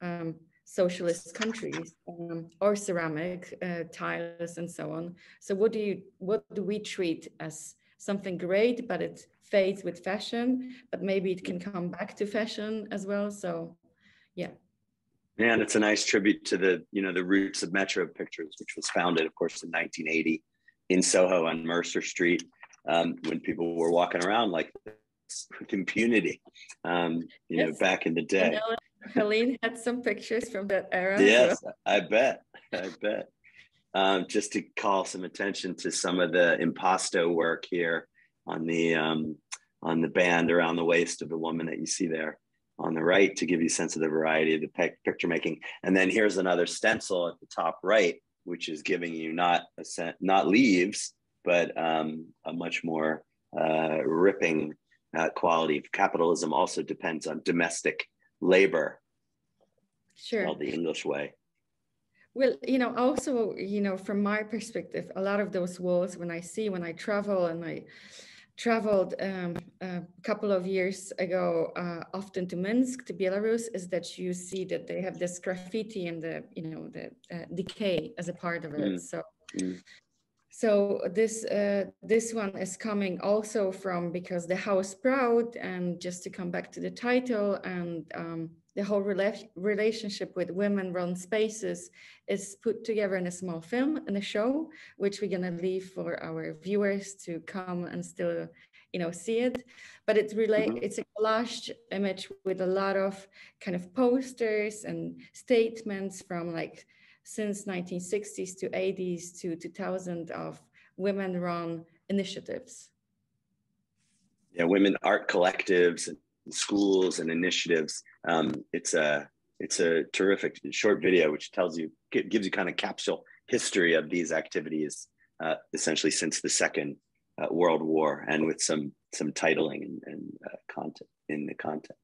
um, socialist countries um, or ceramic uh, tiles and so on? So what do you what do we treat as something great but it fades with fashion but maybe it can come back to fashion as well? So yeah. Yeah, and it's a nice tribute to the, you know, the roots of Metro Pictures, which was founded, of course, in 1980 in Soho on Mercer Street, um, when people were walking around like with impunity, um, you yes. know, back in the day. Helene had some pictures from that era. Yes, so. I bet. I bet. Um, just to call some attention to some of the impasto work here on the um, on the band around the waist of the woman that you see there on the right to give you a sense of the variety of the picture making. And then here's another stencil at the top right, which is giving you not a not leaves, but um, a much more uh, ripping uh, quality. Of capitalism also depends on domestic labor. Sure. Called the English way. Well, you know, also, you know, from my perspective, a lot of those walls when I see when I travel and I traveled um, a couple of years ago uh, often to Minsk, to Belarus, is that you see that they have this graffiti and the, you know, the uh, decay as a part of it. Mm. So, mm. So this uh, this one is coming also from because the house proud, and just to come back to the title and um, the whole rela- relationship with women-run spaces is put together in a small film in a show, which we're gonna leave for our viewers to come and still, you know, see it. But it's relate mm-hmm. it's a collage image with a lot of kind of posters and statements from like since 1960s to 80s to 2000 of women-run initiatives. Yeah, women art collectives and schools and initiatives. Um, it's a it's a terrific short video which tells you gives you kind of capsule history of these activities uh, essentially since the second uh, world war and with some some titling and, and uh, content in the content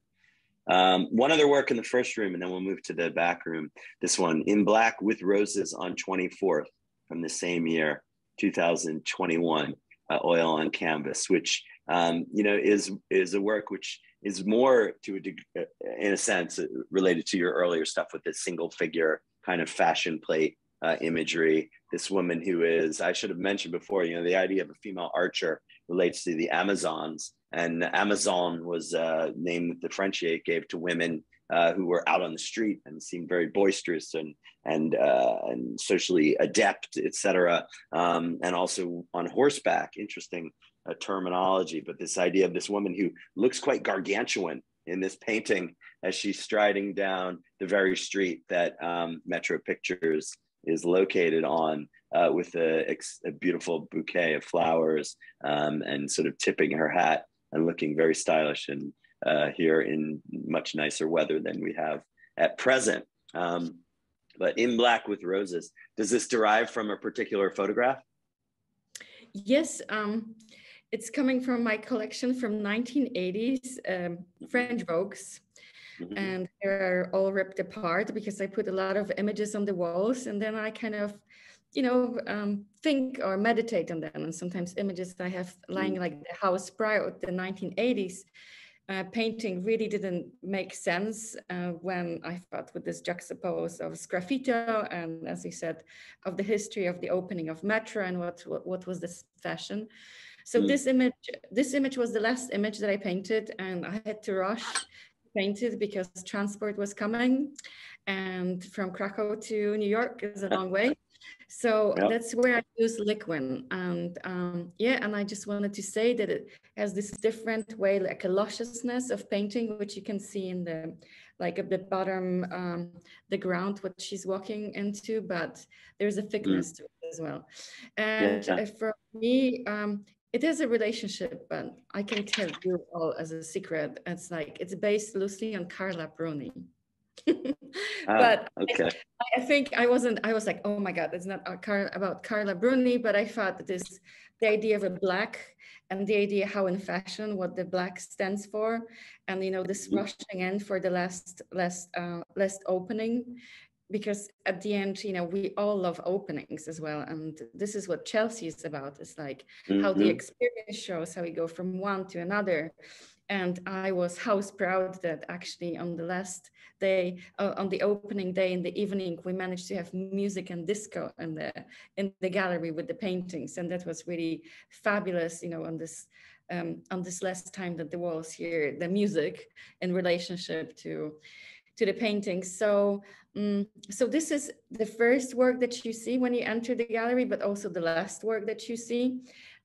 um, one other work in the first room and then we'll move to the back room this one in black with roses on 24th from the same year 2021 uh, oil on canvas which um, you know is is a work which is more to a degree, uh, in a sense, uh, related to your earlier stuff with this single figure kind of fashion plate uh, imagery. This woman who is, I should have mentioned before, you know, the idea of a female archer relates to the Amazons. And Amazon was a name that the French gave to women uh, who were out on the street and seemed very boisterous and and uh, and socially adept, etc. Um, and also on horseback. Interesting a terminology, but this idea of this woman who looks quite gargantuan in this painting as she's striding down the very street that um, Metro Pictures is located on uh, with a, a, beautiful bouquet of flowers um, and sort of tipping her hat and looking very stylish and uh, here in much nicer weather than we have at present. Um, but in black with roses, does this derive from a particular photograph? Yes, um, it's coming from my collection from 1980s um, French Vogues. Mm-hmm. And they're all ripped apart because I put a lot of images on the walls and then I kind of, you know, um, think or meditate on them. And sometimes images I have lying mm-hmm. like the house proud, the 1980s. Uh, painting really didn't make sense uh, when I thought with this juxtapose of sgraffito and, as you said, of the history of the opening of Metro and what what, what was this fashion. So mm. this image, this image was the last image that I painted, and I had to rush paint it because transport was coming, and from Krakow to New York is a long way. So yep. that's where I use Liquin. And um, yeah, and I just wanted to say that it has this different way, like a lusciousness of painting, which you can see in the, like at the bottom, um, the ground, what she's walking into, but there's a thickness mm. to it as well. And yeah. for me, um, it is a relationship, but I can tell you all as a secret. It's like it's based loosely on Carla Bruni. Ah, but okay. I, I, think I wasn't. I was like, oh my god, it's not about Carla Bruni. But I thought that this, the idea of a black, and the idea how in fashion what the black stands for, and you know this mm-hmm. rushing in for the last last uh, last opening, because at the end you know we all love openings as well and this is what chelsea is about it's like mm-hmm. how the mm-hmm. experience shows how we go from one to another and i was house proud that actually on the last day uh, on the opening day in the evening we managed to have music and disco in the in the gallery with the paintings and that was really fabulous you know on this um, on this last time that the walls here the music in relationship to to the paintings. So, um, so this is the first work that you see when you enter the gallery, but also the last work that you see.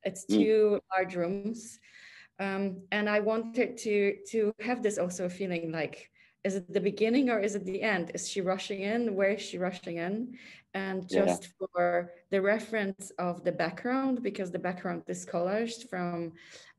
It's mm. two mm. large rooms. Um, and I wanted to to have this also feeling like is it the beginning or is it the end? Is she rushing in? Where is she rushing in? And just yeah. for the reference of the background, because the background is collaged from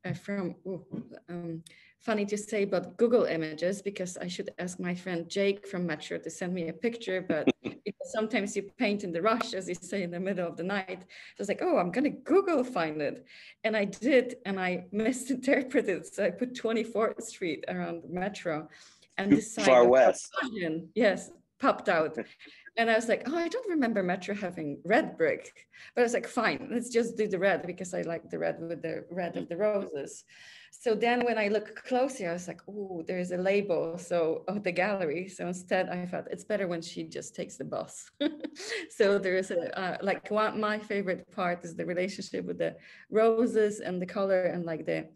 uh, from ooh, um, funny to say, but Google Images, because I should ask my friend Jake from Metro to send me a picture, but sometimes you paint in the rush, as you say, in the middle of the night. So I was like, oh, I'm going to Google find it. And I did, and I misinterpreted. So I put 24th Street around Metro. And this Far west. yes, popped out. And I was like, oh, I don't remember Metro having red brick. But I was like, fine, let's just do the red because I like the red with the red of the roses. So then when I look closer, I was like, oh, there's a label. So of the gallery. So instead I thought it's better when she just takes the bus. so there's a, uh, like one, my favorite part is the relationship with the roses and the color and like the,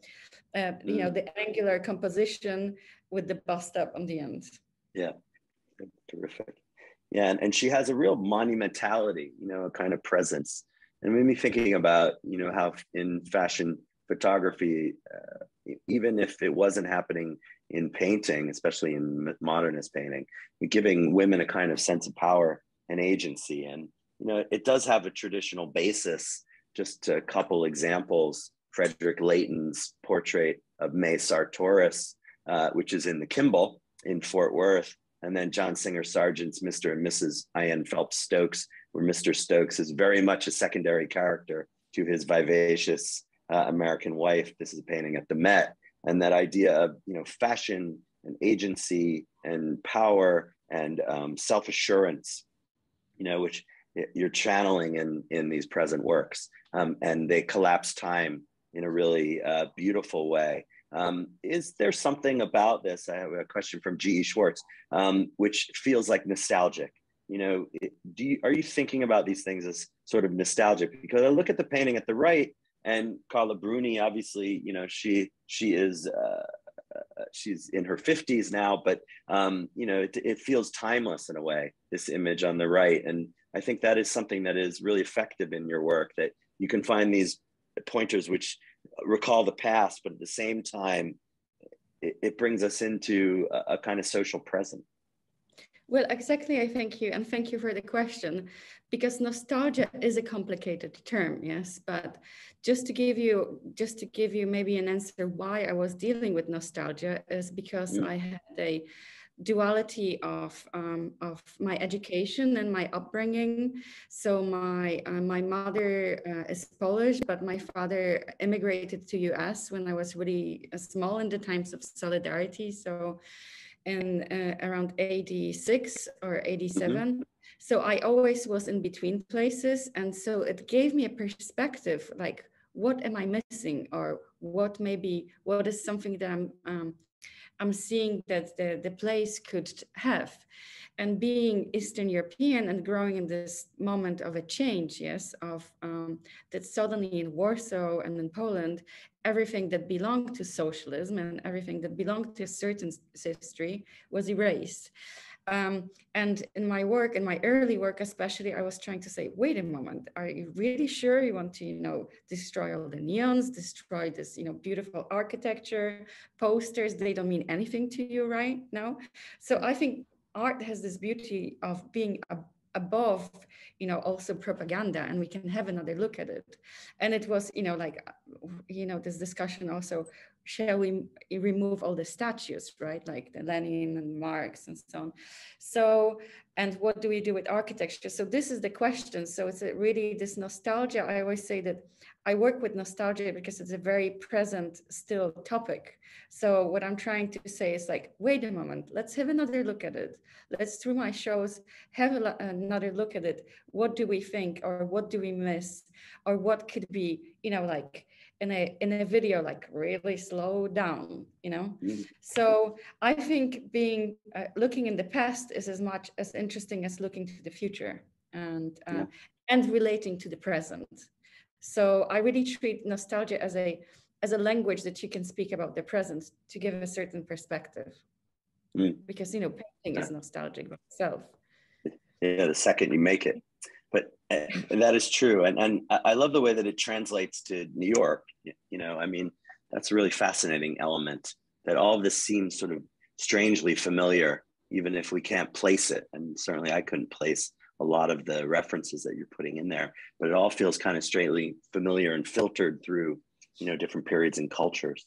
uh, you know, mm. the angular composition with the bust up on the end. Yeah, terrific. Yeah, and, and she has a real monumentality, you know, a kind of presence. And it made me thinking about, you know, how in fashion photography, uh, even if it wasn't happening in painting, especially in modernist painting, giving women a kind of sense of power and agency. And you know, it does have a traditional basis. Just a couple examples: Frederic Leighton's portrait of May Sartoris, uh, which is in the Kimbell in Fort Worth, and then John Singer Sargent's Mr. and Mrs. I.N. Phelps Stokes, where Mr. Stokes is very much a secondary character to his vivacious uh, American Wife. This is a painting at the Met, and that idea of you know fashion and agency and power and um, self assurance, you know, which you're channeling in in these present works, um, and they collapse time in a really uh, beautiful way. Um, is there something about this? I have a question from G.E. Schwartz, um, which feels like nostalgic. You know, do you, are you thinking about these things as sort of nostalgic? Because I look at the painting at the right, and Carla Bruni, obviously, you know, she she is uh, uh, she's in her 50s now, but um, you know, it, it feels timeless in a way. This image on the right, and I think that is something that is really effective in your work. That you can find these pointers which recall the past, but at the same time, it, it brings us into a, a kind of social present. Well, exactly. I thank you. And thank you for the question because nostalgia is a complicated term. Yes. But just to give you, just to give you maybe an answer why I was dealing with nostalgia is because mm. I had a duality of um, of my education and my upbringing. So my uh, my mother uh, is Polish, but my father immigrated to U.S. when I was really small in the times of solidarity. So in uh, around 86 or 87. Mm-hmm. So I always was in between places. And so it gave me a perspective like, what am I missing? Or what maybe, what is something that I'm, um, I'm seeing that the, the place could have? and being Eastern European and growing in this moment of a change, yes, of um, that suddenly in Warsaw and in Poland, everything that belonged to socialism and everything that belonged to a certain history was erased. Um, and in my work, in my early work especially, I was trying to say, wait a moment, are you really sure you want to, you know, destroy all the neons, destroy this, you know, beautiful architecture, posters, they don't mean anything to you right now. So I think art has this beauty of being a, above you know also propaganda and we can have another look at it and it was you know like you know this discussion also shall we eh, remove all the statues right like the lenin and marx and so on so and what do we do with architecture so this is the question so it's really this nostalgia i always say that I work with nostalgia because it's a very present still topic. So what I'm trying to say is like, wait a moment, let's have another look at it. Let's through my shows have a, another look at it. What do we think, or what do we miss, or what could be, you know, like in a in a video, like really slow down, you know. Mm. So I think being uh, looking in the past is as much as interesting as looking to the future and uh, yeah. and relating to the present so I really treat nostalgia as a as a language that you can speak about the present to give a certain perspective. mm. because you know painting is nostalgic by itself. Yeah, the second you make it, but uh, that is true, and and I love the way that it translates to New York. You know, I mean, that's a really fascinating element that all of this seems sort of strangely familiar, even if we can't place it. And certainly, I couldn't place a lot of the references that you're putting in there, but it all feels kind of strangely familiar and filtered through, you know, different periods and cultures.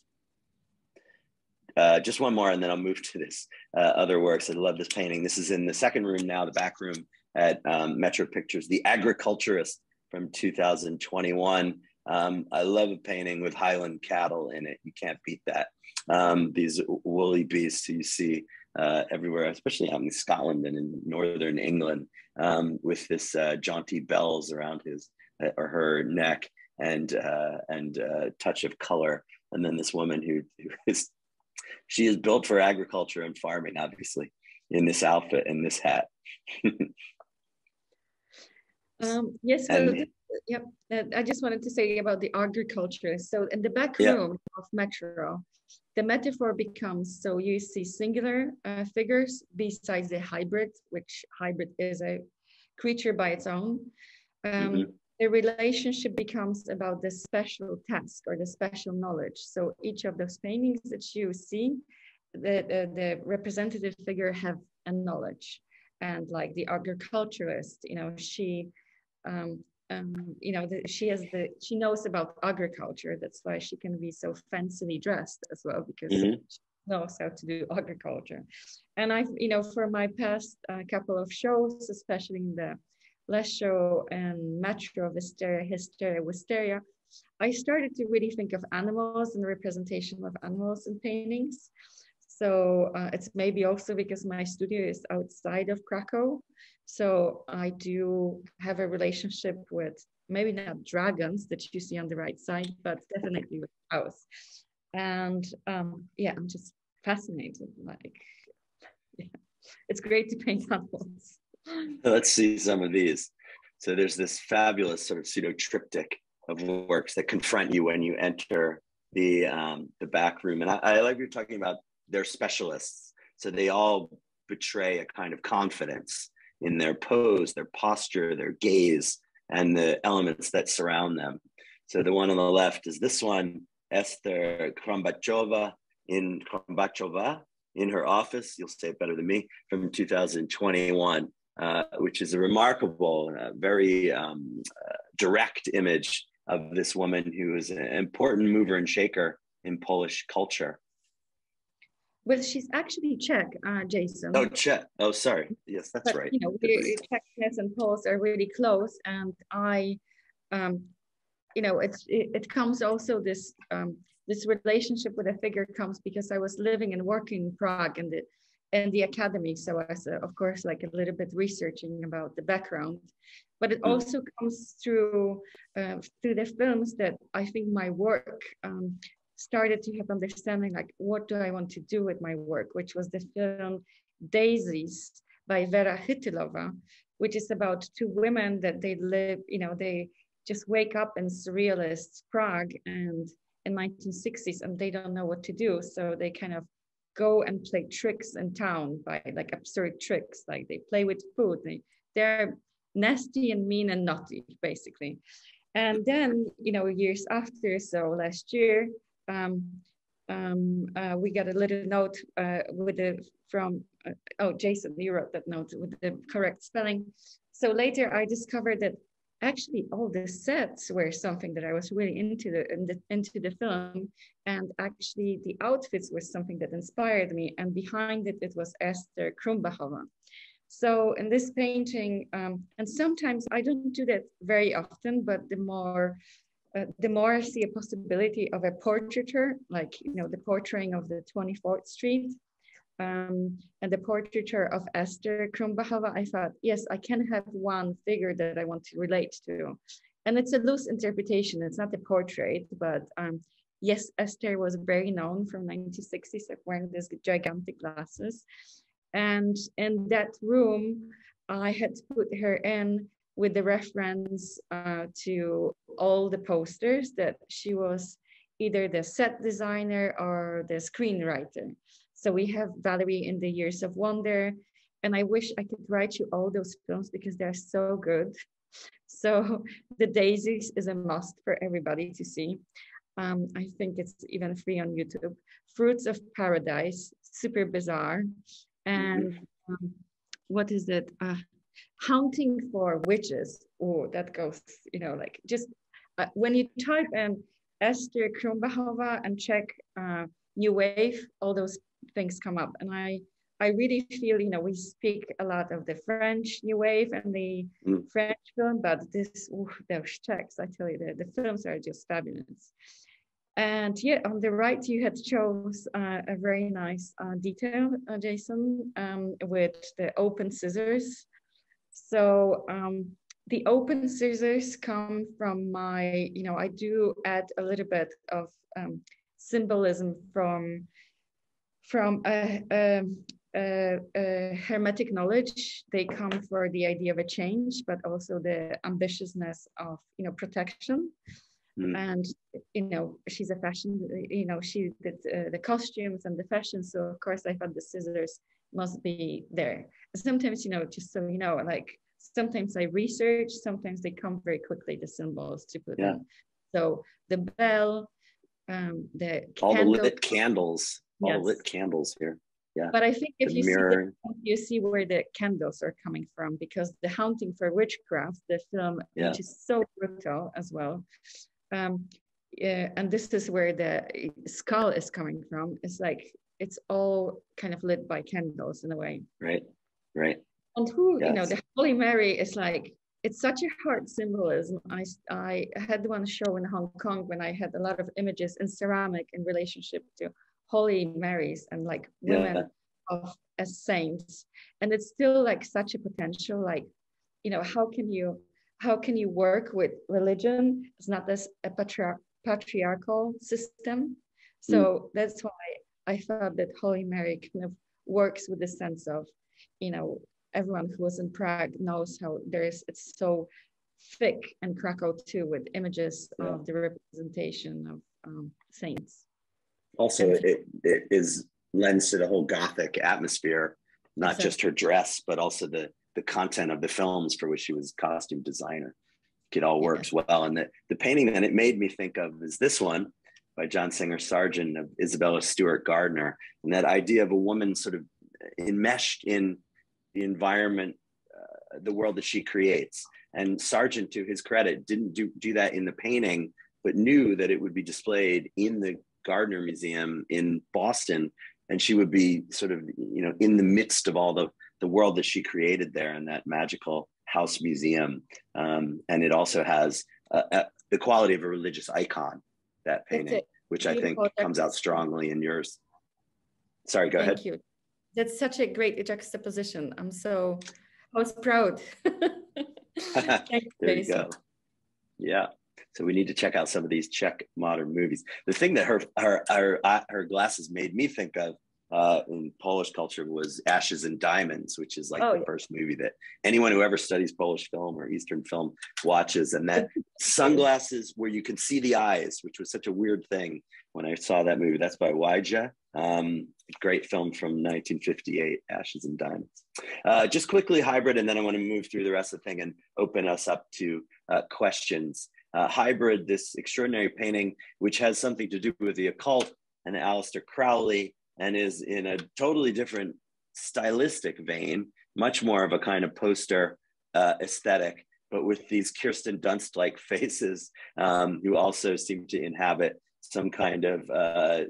Uh, just one more, and then I'll move to this uh, other works. I love this painting. This is in the second room now, the back room at um, Metro Pictures, The Agriculturist from 2021. Um, I love a painting with Highland cattle in it. You can't beat that. Um, these woolly beasts you see uh, everywhere, especially out in Scotland and in northern England, um, with this uh, jaunty bells around his uh, or her neck and uh, and uh, touch of color. And then this woman who, who is she is built for agriculture and farming, obviously, in this outfit and this hat. um, yes, so and, yep. I just wanted to say about the agriculture. So in the back room yeah. of Metro, the metaphor becomes so you see singular uh, figures besides the hybrid, which hybrid is a creature by its own. Um, mm-hmm the relationship becomes about the special task or the special knowledge. So each of those paintings that you see, the, the, the representative figure have a knowledge. And like the agriculturist, you know, she, um, um, you know, the, she has the, she knows about agriculture. That's why she can be so fancily dressed as well, because mm-hmm. she knows how to do agriculture. And I've, you know, for my past uh, couple of shows, especially in the Lesho and Metro Hysteria, Hysteria, Wisteria, I started to really think of animals and the representation of animals in paintings. So uh, it's maybe also because my studio is outside of Krakow. So I do have a relationship with maybe not dragons that you see on the right side, but definitely with cows. And um, yeah, I'm just fascinated. Like, yeah, it's great to paint animals. Let's see some of these. So there's this fabulous sort of pseudo triptych of works that confront you when you enter the um, the back room. And I, I like you're talking about they're specialists. So they all betray a kind of confidence in their pose, their posture, their gaze, and the elements that surround them. So the one on the left is this one, Esther Krumbachova in Krumbachova in her office. You'll say it better than me from 2021. Uh, which is a remarkable, uh, very um, uh, direct image of this woman who is an important mover and shaker in Polish culture. Well, she's actually Czech, uh, Jason. Oh, Czech. Oh, sorry. Yes, that's but, right. You know, Czechness and Poles are really close, and I, um, you know, it's it, it comes also this um, this relationship with a figure comes because I was living and working in Prague, and the and the academy. So I was, uh, of course, like a little bit researching about the background, but it mm. also comes through uh, through the films that I think my work um, started to have understanding like what do I want to do with my work, which was the film Daisies by Vera Chytilova, which is about two women that they live, you know, they just wake up in surrealist Prague and in 1960s and they don't know what to do. So they kind of go and play tricks in town by like absurd tricks like they play with food they, they're nasty and mean and naughty basically and then you know years after so last year um, um, uh, we got a little note uh, with the from uh, oh jason you wrote that note with the correct spelling. So later i discovered that actually all the sets were something that I was really into the, in the, into the film. And actually the outfits was something that inspired me. And behind it it was Esther Krumbachova. So in this painting, um, and sometimes I don't do that very often, but the more uh, the more I see a possibility of a portraiture, like you know the portraying of the 24th Street, um, and the portraiture of Esther Krumbachova, I thought, yes, I can have one figure that I want to relate to. And it's a loose interpretation. It's not a portrait, but um, yes, Esther was very known from 1960s, like wearing these gigantic glasses. And in that room, I had put her in with the reference uh, to all the posters that she was either the set designer or the screenwriter. So we have Valerie in the Years of Wonder, and I wish I could write you all those films because they're so good. So The Daisies is a must for everybody to see. Um, I think it's even free on YouTube. Fruits of Paradise, super bizarre. And um, what is it? Uh, Hunting for Witches. Oh, that goes, you know, like just uh, when you type in Esther Krumbachova and check uh, New Wave, all those things come up. And I I really feel, you know, we speak a lot of the French New Wave and the mm. French film, but this, ooh, those texts, I tell you, the, the films are just fabulous. And yeah, on the right, you had chose uh, a very nice uh, detail, uh, Jason, um, with the open scissors. So um, the open scissors come from my, you know, I do add a little bit of um, symbolism from from a, a, uh, uh, hermetic knowledge. They come for the idea of a change but also the ambitiousness of you know protection. Mm. and you know she's a fashion you know she did uh, the costumes and the fashion. So of course i thought the scissors must be there sometimes you know just so you know like sometimes i research sometimes they come very quickly the symbols to put yeah. in so the bell um the all candle, the lit candles all yes. the lit candles here yeah but i think if you see the, you see where the candles are coming from because the hunting for witchcraft the film yeah. which is so brutal as well um yeah, and this is where the skull is coming from it's like it's all kind of lit by candles in a way right right and who yes. you know the holy mary is like it's such a hard symbolism. I, I had one show in Hong Kong when I had a lot of images in ceramic in relationship to Holy Marys and like women yeah. of as saints. And it's still like such a potential, like, you know, how can you how can you work with religion? It's not this a patriar- patriarchal system. So mm. that's why I thought that Holy Mary kind of works with the sense of, you know, everyone who was in Prague knows how there's it's so thick and Krakow too with images yeah. of the representation of um, saints. Also it, it is lends to the whole gothic atmosphere not just her dress but also the the content of the films for which she was costume designer. It all works yeah. well. And the, the painting that it made me think of is this one by john singer sargent of isabella stewart gardner. And that idea of a woman sort of enmeshed in the environment uh, the world that she creates. And sargent to his credit didn't do, do that in the painting but knew that it would be displayed in the Gardner Museum in Boston, and she would be sort of you know in the midst of all the the world that she created there in that magical house museum, um, and it also has the quality of a religious icon. That painting, which I think comes out strongly in yours. Sorry, go Thank ahead. You. That's such a great juxtaposition. I'm so I was proud. there you go. Yeah. So we need to check out some of these Czech modern movies. The thing that her her her, uh, her glasses made me think of uh, in Polish culture was Ashes and Diamonds, which is like oh, the yeah. first movie that anyone who ever studies Polish film or Eastern film watches. And that sunglasses where you can see the eyes, which was such a weird thing when I saw that movie. That's by Wajda. Um, great film from 1958, Ashes and Diamonds. Uh, just quickly, hybrid, and then I want to move through the rest of the thing and open us up to uh, questions uh, hybrid, this extraordinary painting, which has something to do with the occult and Aleister Crowley and is in a totally different stylistic vein, much more of a kind of poster uh, aesthetic, but with these Kirsten Dunst like faces um, who also seem to inhabit some kind of uh,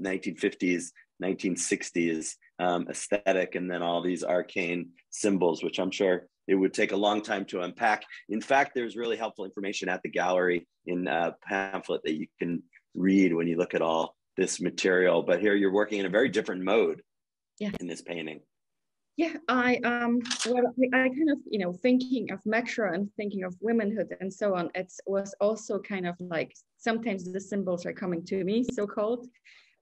1950s, 1960s um, aesthetic, and then all these arcane symbols, which I'm sure it would take a long time to unpack. In fact, there's really helpful information at the gallery in a pamphlet that you can read when you look at all this material. But here you're working in a very different mode yeah. in this painting. Yeah, I um well I kind of you know thinking of metro and thinking of womanhood and so on. It was also kind of like sometimes the symbols are coming to me, so called.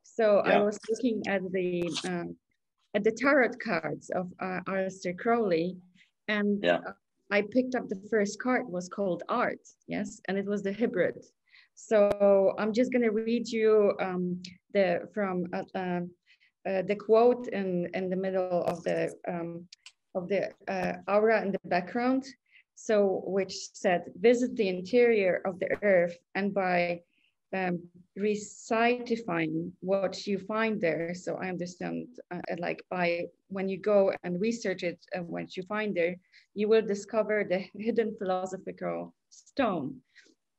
So yeah. I was looking at the um, at the tarot cards of uh, Aleister Crowley, and yeah. I picked up the first card was called Art, yes, and it was the hybrid. So I'm just gonna read you um, the from uh, uh, uh, the quote in, in the middle of the, um, of the uh, aura in the background. So which said, visit the interior of the earth and by um, recitifying what you find there. So I understand uh, like by when you go and research it and what you find there, you will discover the hidden philosophical stone.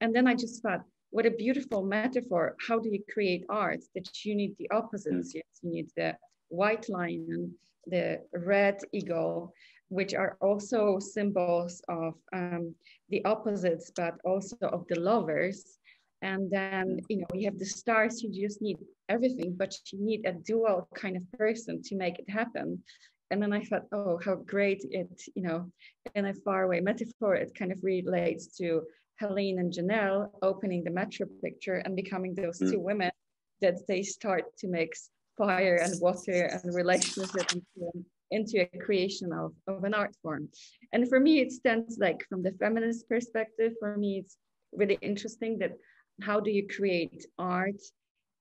And then I just thought, what a beautiful metaphor. How do you create art? That you need the opposites. Yes, you need the white lion, the red eagle, which are also symbols of um, the opposites, but also of the lovers. And then, you know, you have the stars, you just need everything, but you need a dual kind of person to make it happen. And then I thought, oh, how great it, you know, in a faraway metaphor, it kind of relates to Helene and Janelle opening the metro picture and becoming those mm. two women that they start to mix fire and water and relationship into, into a creation of, of an art form. And for me, it stands like from the feminist perspective, for me, it's really interesting that how do you create art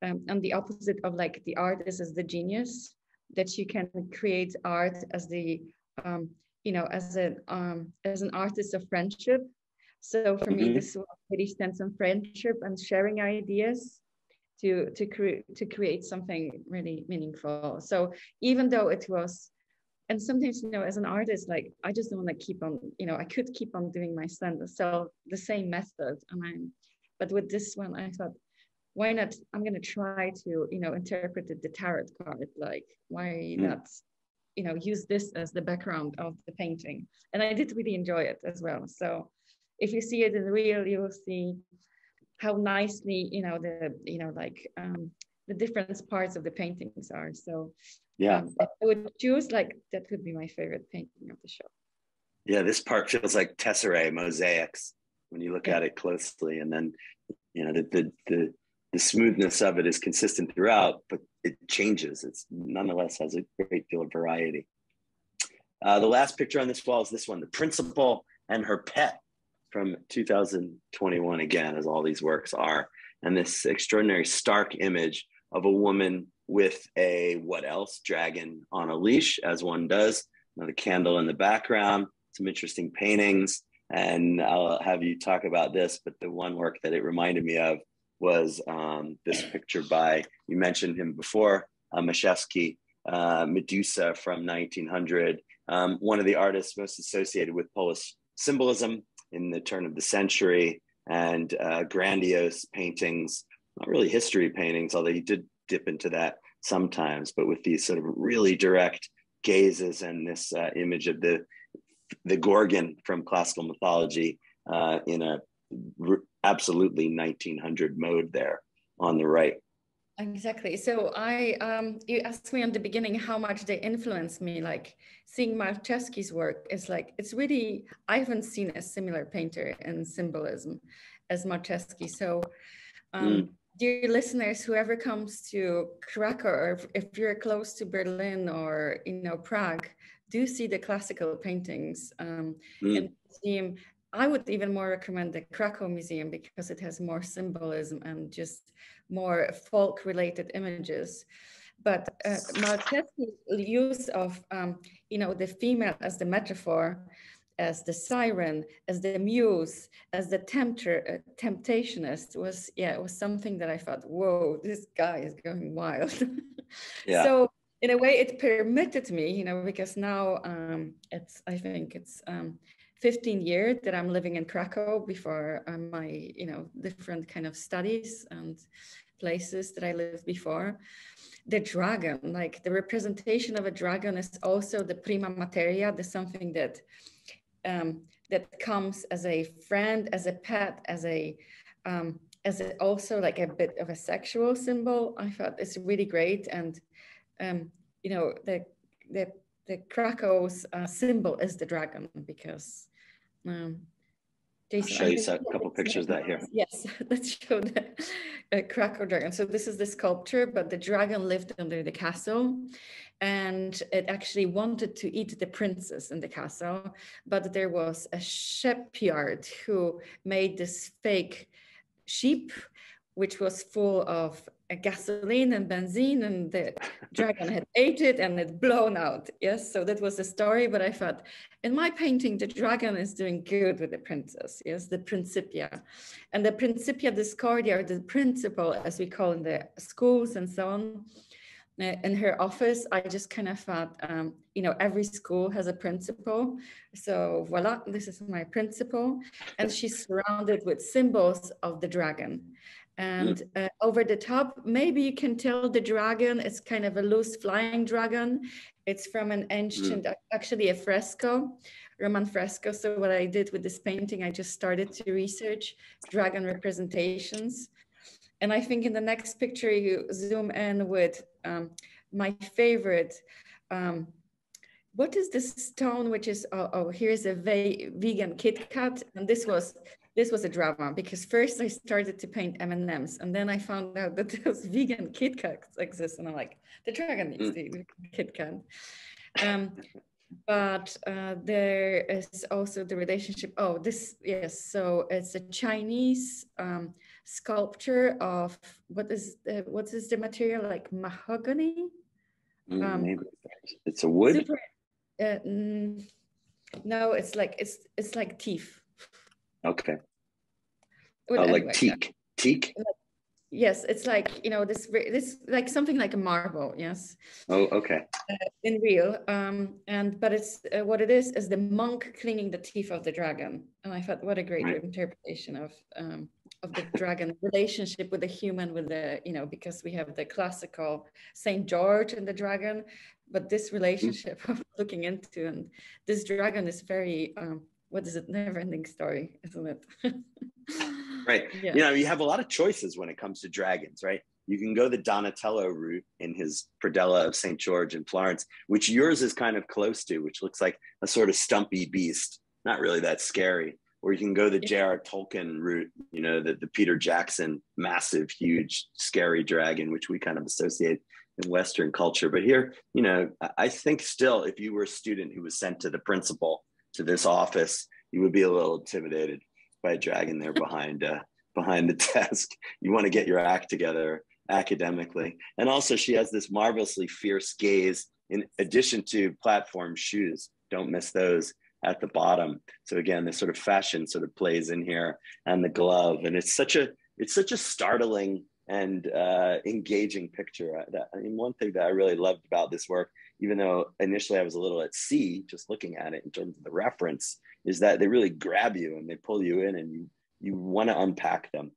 um, and the opposite of like the artist is the genius that you can create art as the um, you know as an um, as an artist of friendship so for mm-hmm. me, this really stands on friendship and sharing ideas to to create to create something really meaningful. So even though it was, and sometimes you know, as an artist, like I just don't want to keep on, you know, I could keep on doing my stand so the same method, and I'm, but with this one, I thought, why not? I'm gonna try to, you know, interpret the tarot card. Like, why mm. not? you know use this as the background of the painting and i did really enjoy it as well so if you see it in real, you will see how nicely, you know, the, you know, like um, the different parts of the paintings are. So yeah, um, I would choose like, that would be my favorite painting of the show. Yeah, this part feels like tesserae mosaics when you look yeah. at it closely. And then, you know, the, the, the, the smoothness of it is consistent throughout, but it changes. It's nonetheless has a great deal of variety. Uh, the last picture on this wall is this one, the principal and her pet from 2021 again, as all these works are, and this extraordinary stark image of a woman with a what else dragon on a leash, as one does. the candle in the background, some interesting paintings, and I'll have you talk about this. But the one work that it reminded me of was um, this picture by you mentioned him before, uh, Malczewski, uh, Medusa from 1900. Um, one of the artists most associated with Polish symbolism in the turn of the century and uh, grandiose paintings, not really history paintings, although he did dip into that sometimes, but with these sort of really direct gazes and this uh, image of the the Gorgon from classical mythology uh, in a absolutely 1900 mode there on the right. Exactly. So I, um, you asked me in the beginning how much they influenced me. Like seeing Malczewski's work is like it's really I haven't seen a similar painter in symbolism as Malczewski. So, um, mm. dear listeners, whoever comes to Krakow, or if, you're close to Berlin or you know Prague, do see the classical paintings um, mm. in the museum. I would even more recommend the Krakow Museum because it has more symbolism and just more folk related images. But uh, Malczewski's use of, um, you know, the female as the metaphor, as the siren, as the muse, as the tempter, uh, temptationist was, yeah, it was something that I thought, whoa, this guy is going wild. yeah. So in a way, it permitted me, you know, because now um, it's, I think it's um, 15 years that I'm living in Krakow before um, my, you know, different kind of studies and places that I lived before. The dragon, like the representation of a dragon is also the prima materia, the something that um, that comes as a friend, as a pet, as a um, as a, also like a bit of a sexual symbol. I thought it's really great, and um, you know the the the Krakow's uh, symbol is the dragon because um, Jason, I'll show you a couple pictures that here. Yes, let's show the uh, Krakow dragon. So this is the sculpture, but the dragon lived under the castle and it actually wanted to eat the princess in the castle, but there was a sheepyard who made this fake sheep, which was full of gasoline and benzene and the dragon had ate it and it blown out. Yes so that was the story but i thought in my painting the dragon is doing good with the princess. Yes the principia. And the principia discordia or the principal as we call in the schools and so on uh, in her office i just kind of thought um, you know every school has a principal. So voila this is my principal. And she's surrounded with symbols of the dragon and mm. uh, over the top maybe you can tell the dragon it's kind of a loose flying dragon it's from an ancient mm. actually a fresco roman fresco so what i did with this painting i just started to research dragon representations and i think in the next picture you zoom in with um, my favorite um, what is this stone which is oh, oh here's a vegan kit kat and this was this was a drama because first I started to paint M&Ms and then I found out that those vegan Kit Kats exist and I'm like, the dragon needs mm. the Kit Kat. Um, but uh, there is also the relationship. Oh, this, yes. So it's a Chinese um, sculpture of what is the, what is the material like mahogany? Mm, um, it's a wood. Super, uh, mm, no, it's like it's it's like teeth. Okay. Anyway, like teak, teak. Yes, it's like you know this this like something like a marble. Yes. Oh, okay. Uh, in real, um, and but it's uh, what it is is the monk cleaning the teeth of the dragon, and I thought what a great right. interpretation of um, of the dragon relationship with the human, with the you know because we have the classical Saint George and the dragon, but this relationship mm. of looking into and this dragon is very um, what is it never ending story isn't it right yeah. you know you have a lot of choices when it comes to dragons right you can go the donatello route in his predella of st george in florence which yours is kind of close to which looks like a sort of stumpy beast not really that scary or you can go the J.R. Tolkien route, you know, the, the Peter Jackson massive, huge, scary dragon, which we kind of associate in Western culture. But here, you know, I think still, if you were a student who was sent to the principal to this office, you would be a little intimidated by a dragon there behind uh, behind the desk. You want to get your act together academically, and also she has this marvelously fierce gaze. In addition to platform shoes, don't miss those at the bottom. So again, this sort of fashion sort of plays in here, and the glove, and it's such a it's such a startling and uh, engaging picture. I mean, one thing that I really loved about this work even though initially I was a little at sea just looking at it in terms of the reference, is that they really grab you and they pull you in and you you want to unpack them.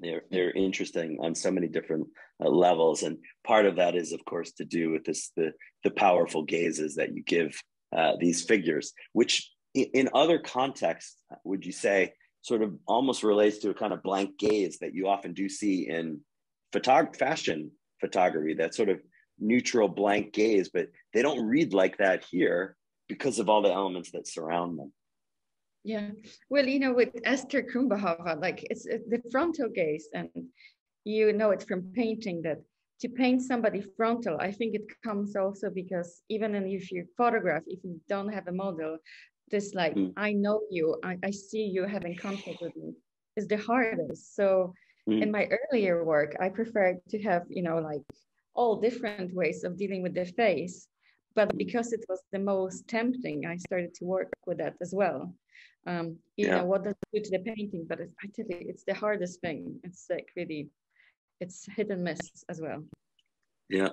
They're they're interesting on so many different uh, levels, and part of that is, of course, to do with this the the powerful gazes that you give uh, these figures, which in other contexts would you say sort of almost relates to a kind of blank gaze that you often do see in photog- fashion photography that sort of neutral blank gaze, but they don't read like that here because of all the elements that surround them. Yeah, well, you know, with Esther Krumbachova, like it's, it's the frontal gaze, and you know it from painting that to paint somebody frontal, I think it comes also because even if you photograph, if you don't have a model, this like mm. I know you, I, I see you having contact with me is the hardest. So mm. in my earlier work, I preferred to have you know like all different ways of dealing with the face. But because it was the most tempting, I started to work with that as well. Um, you yeah. know, what does it do to the painting? But it's, I tell you, it's the hardest thing. It's like really, it's hit and miss as well. Yeah.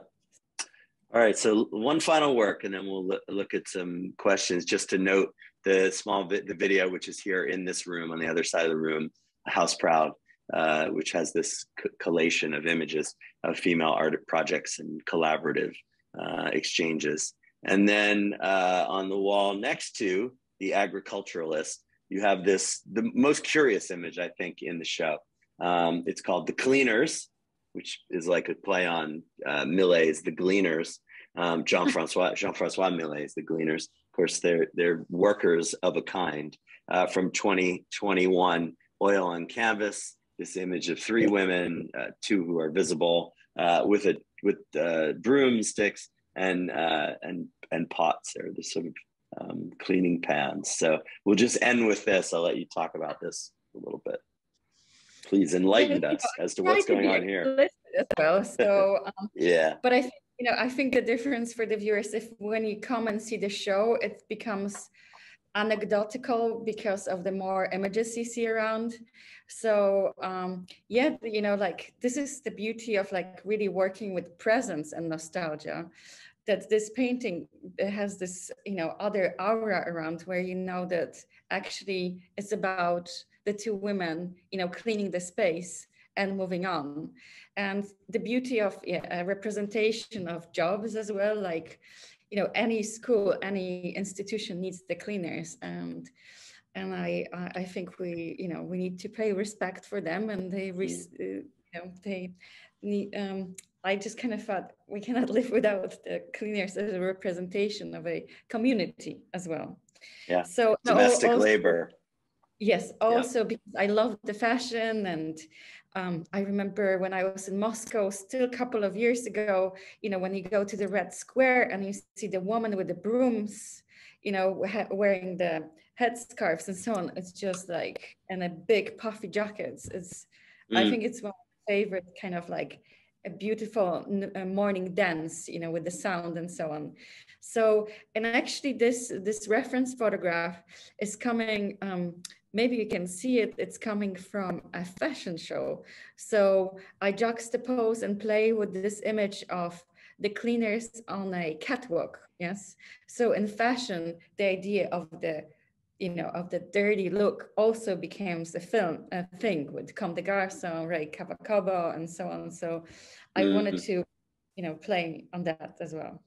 All right. So one final work, and then we'll look at some questions. Just to note the small vi the video, which is here in this room on the other side of the room, House Proud. Uh, which has this collation of images of female art projects and collaborative uh, exchanges. And then uh, on the wall next to the agriculturalist, you have this, the most curious image, I think, in the show. Um, it's called The Cleaners, which is like a play on uh, Millet's The Gleaners. Um, Jean-Francois Jean-Francois Millet's The Gleaners. Of course, they're, they're workers of a kind uh, from 2021, oil on canvas, this image of three women, uh, two who are visible, uh, with a with uh, broomsticks and uh, and and pots. They're the sort of um, cleaning pans. So we'll just end with this. I'll let you talk about this a little bit. Please enlighten us as to what's going on here. as well. So um, yeah, but I think you know I think the difference for the viewers if when you come and see the show, it becomes anecdotal because of the more images you see around so um yeah you know like this is the beauty of like really working with presence and nostalgia that this painting has this you know other aura around where you know that actually it's about the two women you know cleaning the space and moving on. And the beauty of yeah, representation of jobs as well like you know any school any institution needs the cleaners. And and i i think we you know we need to pay respect for them and they mm. uh, you know they need um i just kind of thought we cannot live without the cleaners as a representation of a community as well. Yeah. So domestic also, labor yes also yeah. because i love the fashion and um, I remember when I was in Moscow, still a couple of years ago, you know, when you go to the Red Square and you see the woman with the brooms, you know, wearing the headscarves and so on. It's just like, and a big puffy jackets. It's, mm. I think it's one of my favorite kind of like a beautiful morning dance, you know, with the sound and so on. So, and actually this, this reference photograph is coming um, maybe you can see it, it's coming from a fashion show. So I juxtapose and play with this image of the cleaners on a catwalk. Yes. So in fashion, the idea of the you know of the dirty look also becomes a film a thing with Comme des Garçons, Rei Kawakubo, and so on. So I mm-hmm. wanted to you know play on that as well.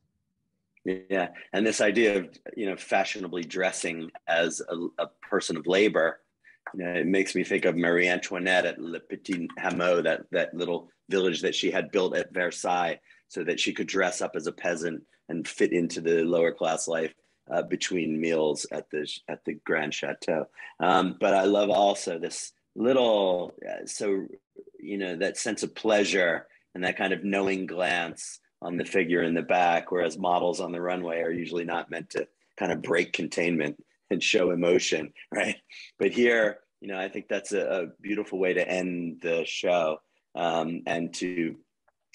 Yeah, and this idea of you know fashionably dressing as a, a person of labor, you know, it makes me think of Marie Antoinette at Le Petit Hameau, that that little village that she had built at Versailles, so that she could dress up as a peasant and fit into the lower class life uh, between meals at the at the Grand Chateau. Um, but I love also this little, uh, so you know, that sense of pleasure and that kind of knowing glance on the figure in the back, whereas models on the runway are usually not meant to kind of break containment and show emotion, right? But here, you know, I think that's a, a beautiful way to end the show um, and to,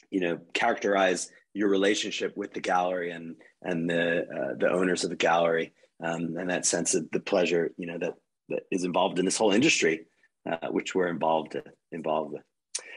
you know, characterize your relationship with the gallery and and the uh, the owners of the gallery um, and that sense of the pleasure, you know, that that is involved in this whole industry, uh, which we're involved involved with.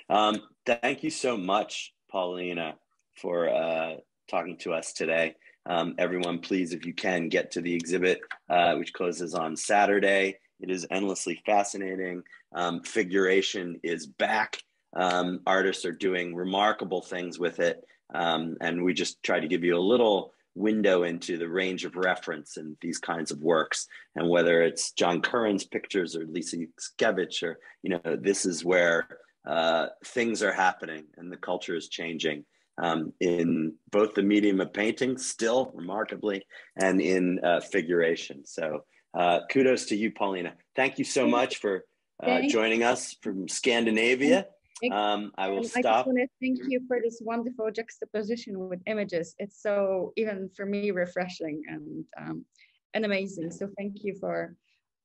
Um, thank you so much, Paulina, for uh, talking to us today. Um, everyone, please, if you can, get to the exhibit, uh, which closes on Saturday. It is endlessly fascinating. Um, figuration is back. Um, artists are doing remarkable things with it. Um, and we just try to give you a little window into the range of reference in these kinds of works. And whether it's John Currin's pictures or Lisa Yuskavage, or, you know, this is where uh, things are happening and the culture is changing um, in both the medium of painting, still remarkably, and in uh, figuration. So uh, kudos to you, Paulina. Thank you so much for uh, joining us from Scandinavia. Um, I will stop. I just want to thank you for this wonderful juxtaposition with images. It's so even for me refreshing and um, and amazing. So thank you for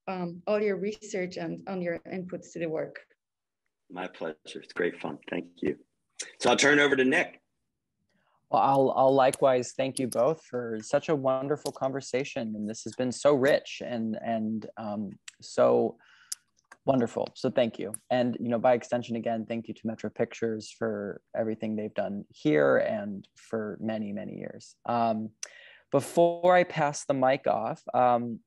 um, all your research and on your inputs to the work. My pleasure. It's great fun. Thank you. So I'll turn over to Nick. Well, I'll, I'll likewise thank you both for such a wonderful conversation. And this has been so rich and, and um, so wonderful. So thank you. And, you know, by extension, again, thank you to Metro Pictures for everything they've done here and for many, many years. Um, before I pass the mic off, um,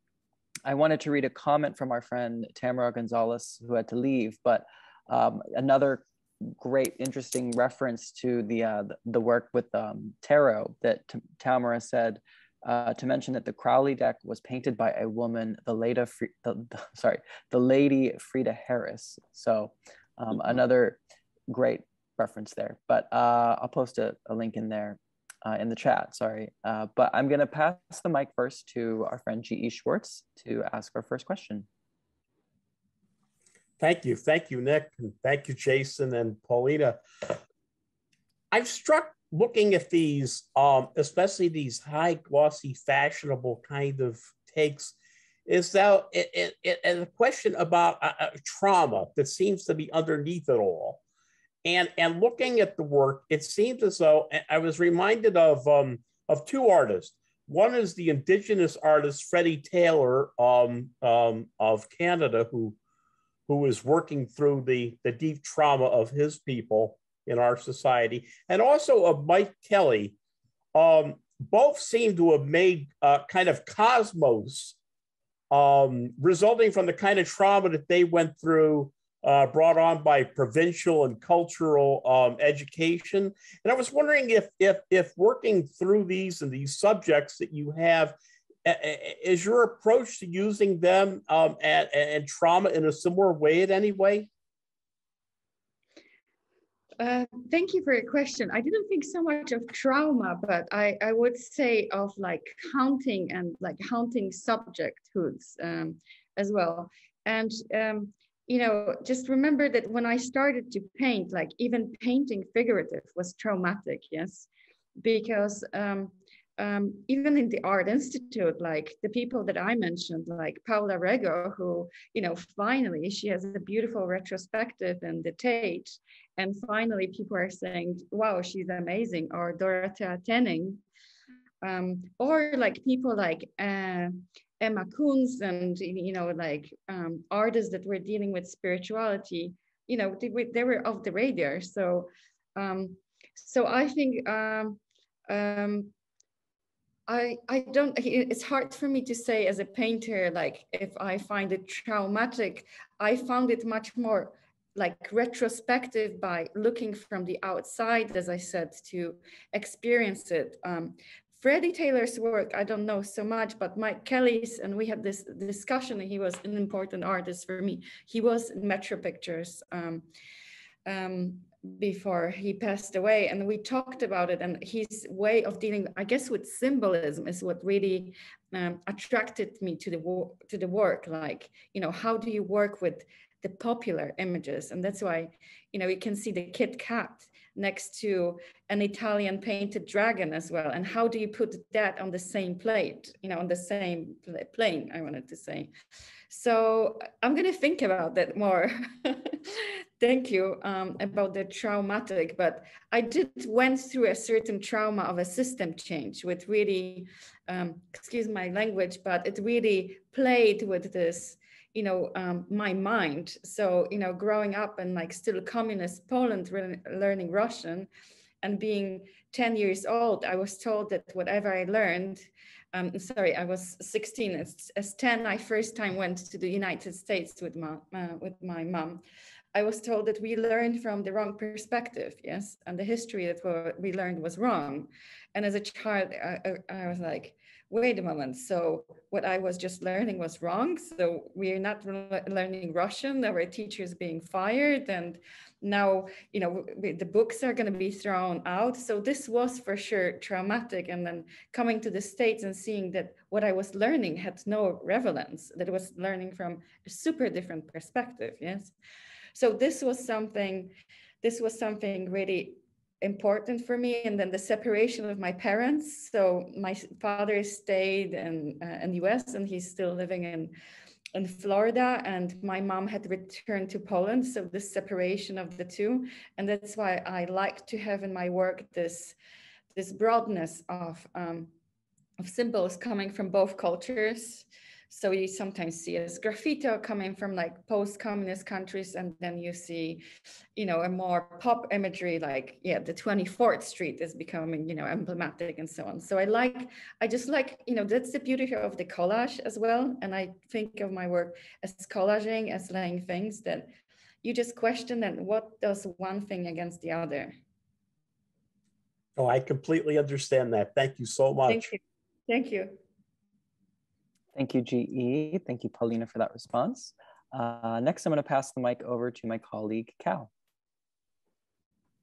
I wanted to read a comment from our friend Tamara Gonzalez, who had to leave, but um, another great, interesting reference to the uh, the work with um, tarot that T- Tamara said uh, to mention that the Crowley deck was painted by a woman, the lady, the, the, sorry, the lady Frieda Harris. So um, mm-hmm. another great reference there. But uh, I'll post a, a, link in there uh, in the chat. Sorry, uh, but I'm going to pass the mic first to our friend G. E. Schwartz to ask our first question. Thank you. Thank you, Nick. And thank you, Jason and Paulina. I've struck looking at these, um, especially these high glossy, fashionable kind of takes, is that it, it, it, a question about a, a trauma that seems to be underneath it all. and and looking at the work, it seems as though I was reminded of um, of two artists. One is the indigenous artist Freddie Taylor um, um, of Canada, who who is working through the the deep trauma of his people in our society, and also of Mike Kelley. Um, both seem to have made uh, kind of cosmos um, resulting from the kind of trauma that they went through uh, brought on by provincial and cultural um, education. And I was wondering if, if, if working through these and these subjects that you have, is your approach to using them um, and, and trauma in a similar way in any way? Uh, thank you for your question. I didn't think so much of trauma, but I, I would say of like haunting and like haunting subjecthoods um, as well. And um, you know, just remember that when I started to paint, like even painting figurative was traumatic, yes, because um, um, even in the art institute, like the people that I mentioned, like Paula Rego, who, you know, finally she has a beautiful retrospective in the Tate, and finally people are saying, wow, she's amazing, or Dorothea Tanning, um, or like people like uh, Emma Kunz and you know like um, artists that were dealing with spirituality, you know they, they were off the radar. So um, so I think um, um, I I don't. It's hard for me to say as a painter like if I find it traumatic. I found it much more like retrospective by looking from the outside, as I said, to experience it. Um, Freddie Taylor's work, I don't know so much, but Mike Kelley's, and we had this discussion, he was an important artist for me. He was in Metro Pictures um, um, before he passed away, and we talked about it, and his way of dealing, I guess, with symbolism is what really um, attracted me to the, to the work. Like, you know, how do you work with the popular images? And that's why, you know, you can see the Kit Kat next to an Italian painted dragon as well. And how do you put that on the same plate, you know, on the same plane, I wanted to say. So I'm going to think about that more. Thank you um, about the traumatic, but I did went through a certain trauma of a system change with really, um, excuse my language, but it really played with this you know um, my mind. So you know growing up in like still communist poland re- learning russian and being 10 years old i was told that whatever i learned um, sorry i was 16 as, as 10 i first time went to the united states with my uh, with my mom i was told that we learned from the wrong perspective yes and the history that we learned was wrong and as a child I, I was like wait a moment, so what I was just learning was wrong. So we're not learning Russian, our teachers being fired, and now you know the books are going to be thrown out. So this was for sure traumatic. And then coming to the states and seeing that what I was learning had no relevance, that it was learning from a super different perspective. Yes, so this was something. This was something really important for me and then the separation of my parents so my father stayed in, uh, in the us and he's still living in in florida and my mom had returned to poland so the separation of the two and that's why i like to have in my work this this broadness of um, of symbols coming from both cultures so you sometimes see as graffito coming from like post-communist countries, and then you see, you know, a more pop imagery like, yeah, the 24th Street is becoming, you know, emblematic and so on. So I like, I just like, you know, that's the beauty of the collage as well. And I think of my work as collaging, as laying things that you just question then what does one thing against the other? Oh, I completely understand that. Thank you so much. Thank you. Thank you. Thank you, GE. Thank you, Paulina, for that response. Uh, next, I'm going to pass the mic over to my colleague, Cal.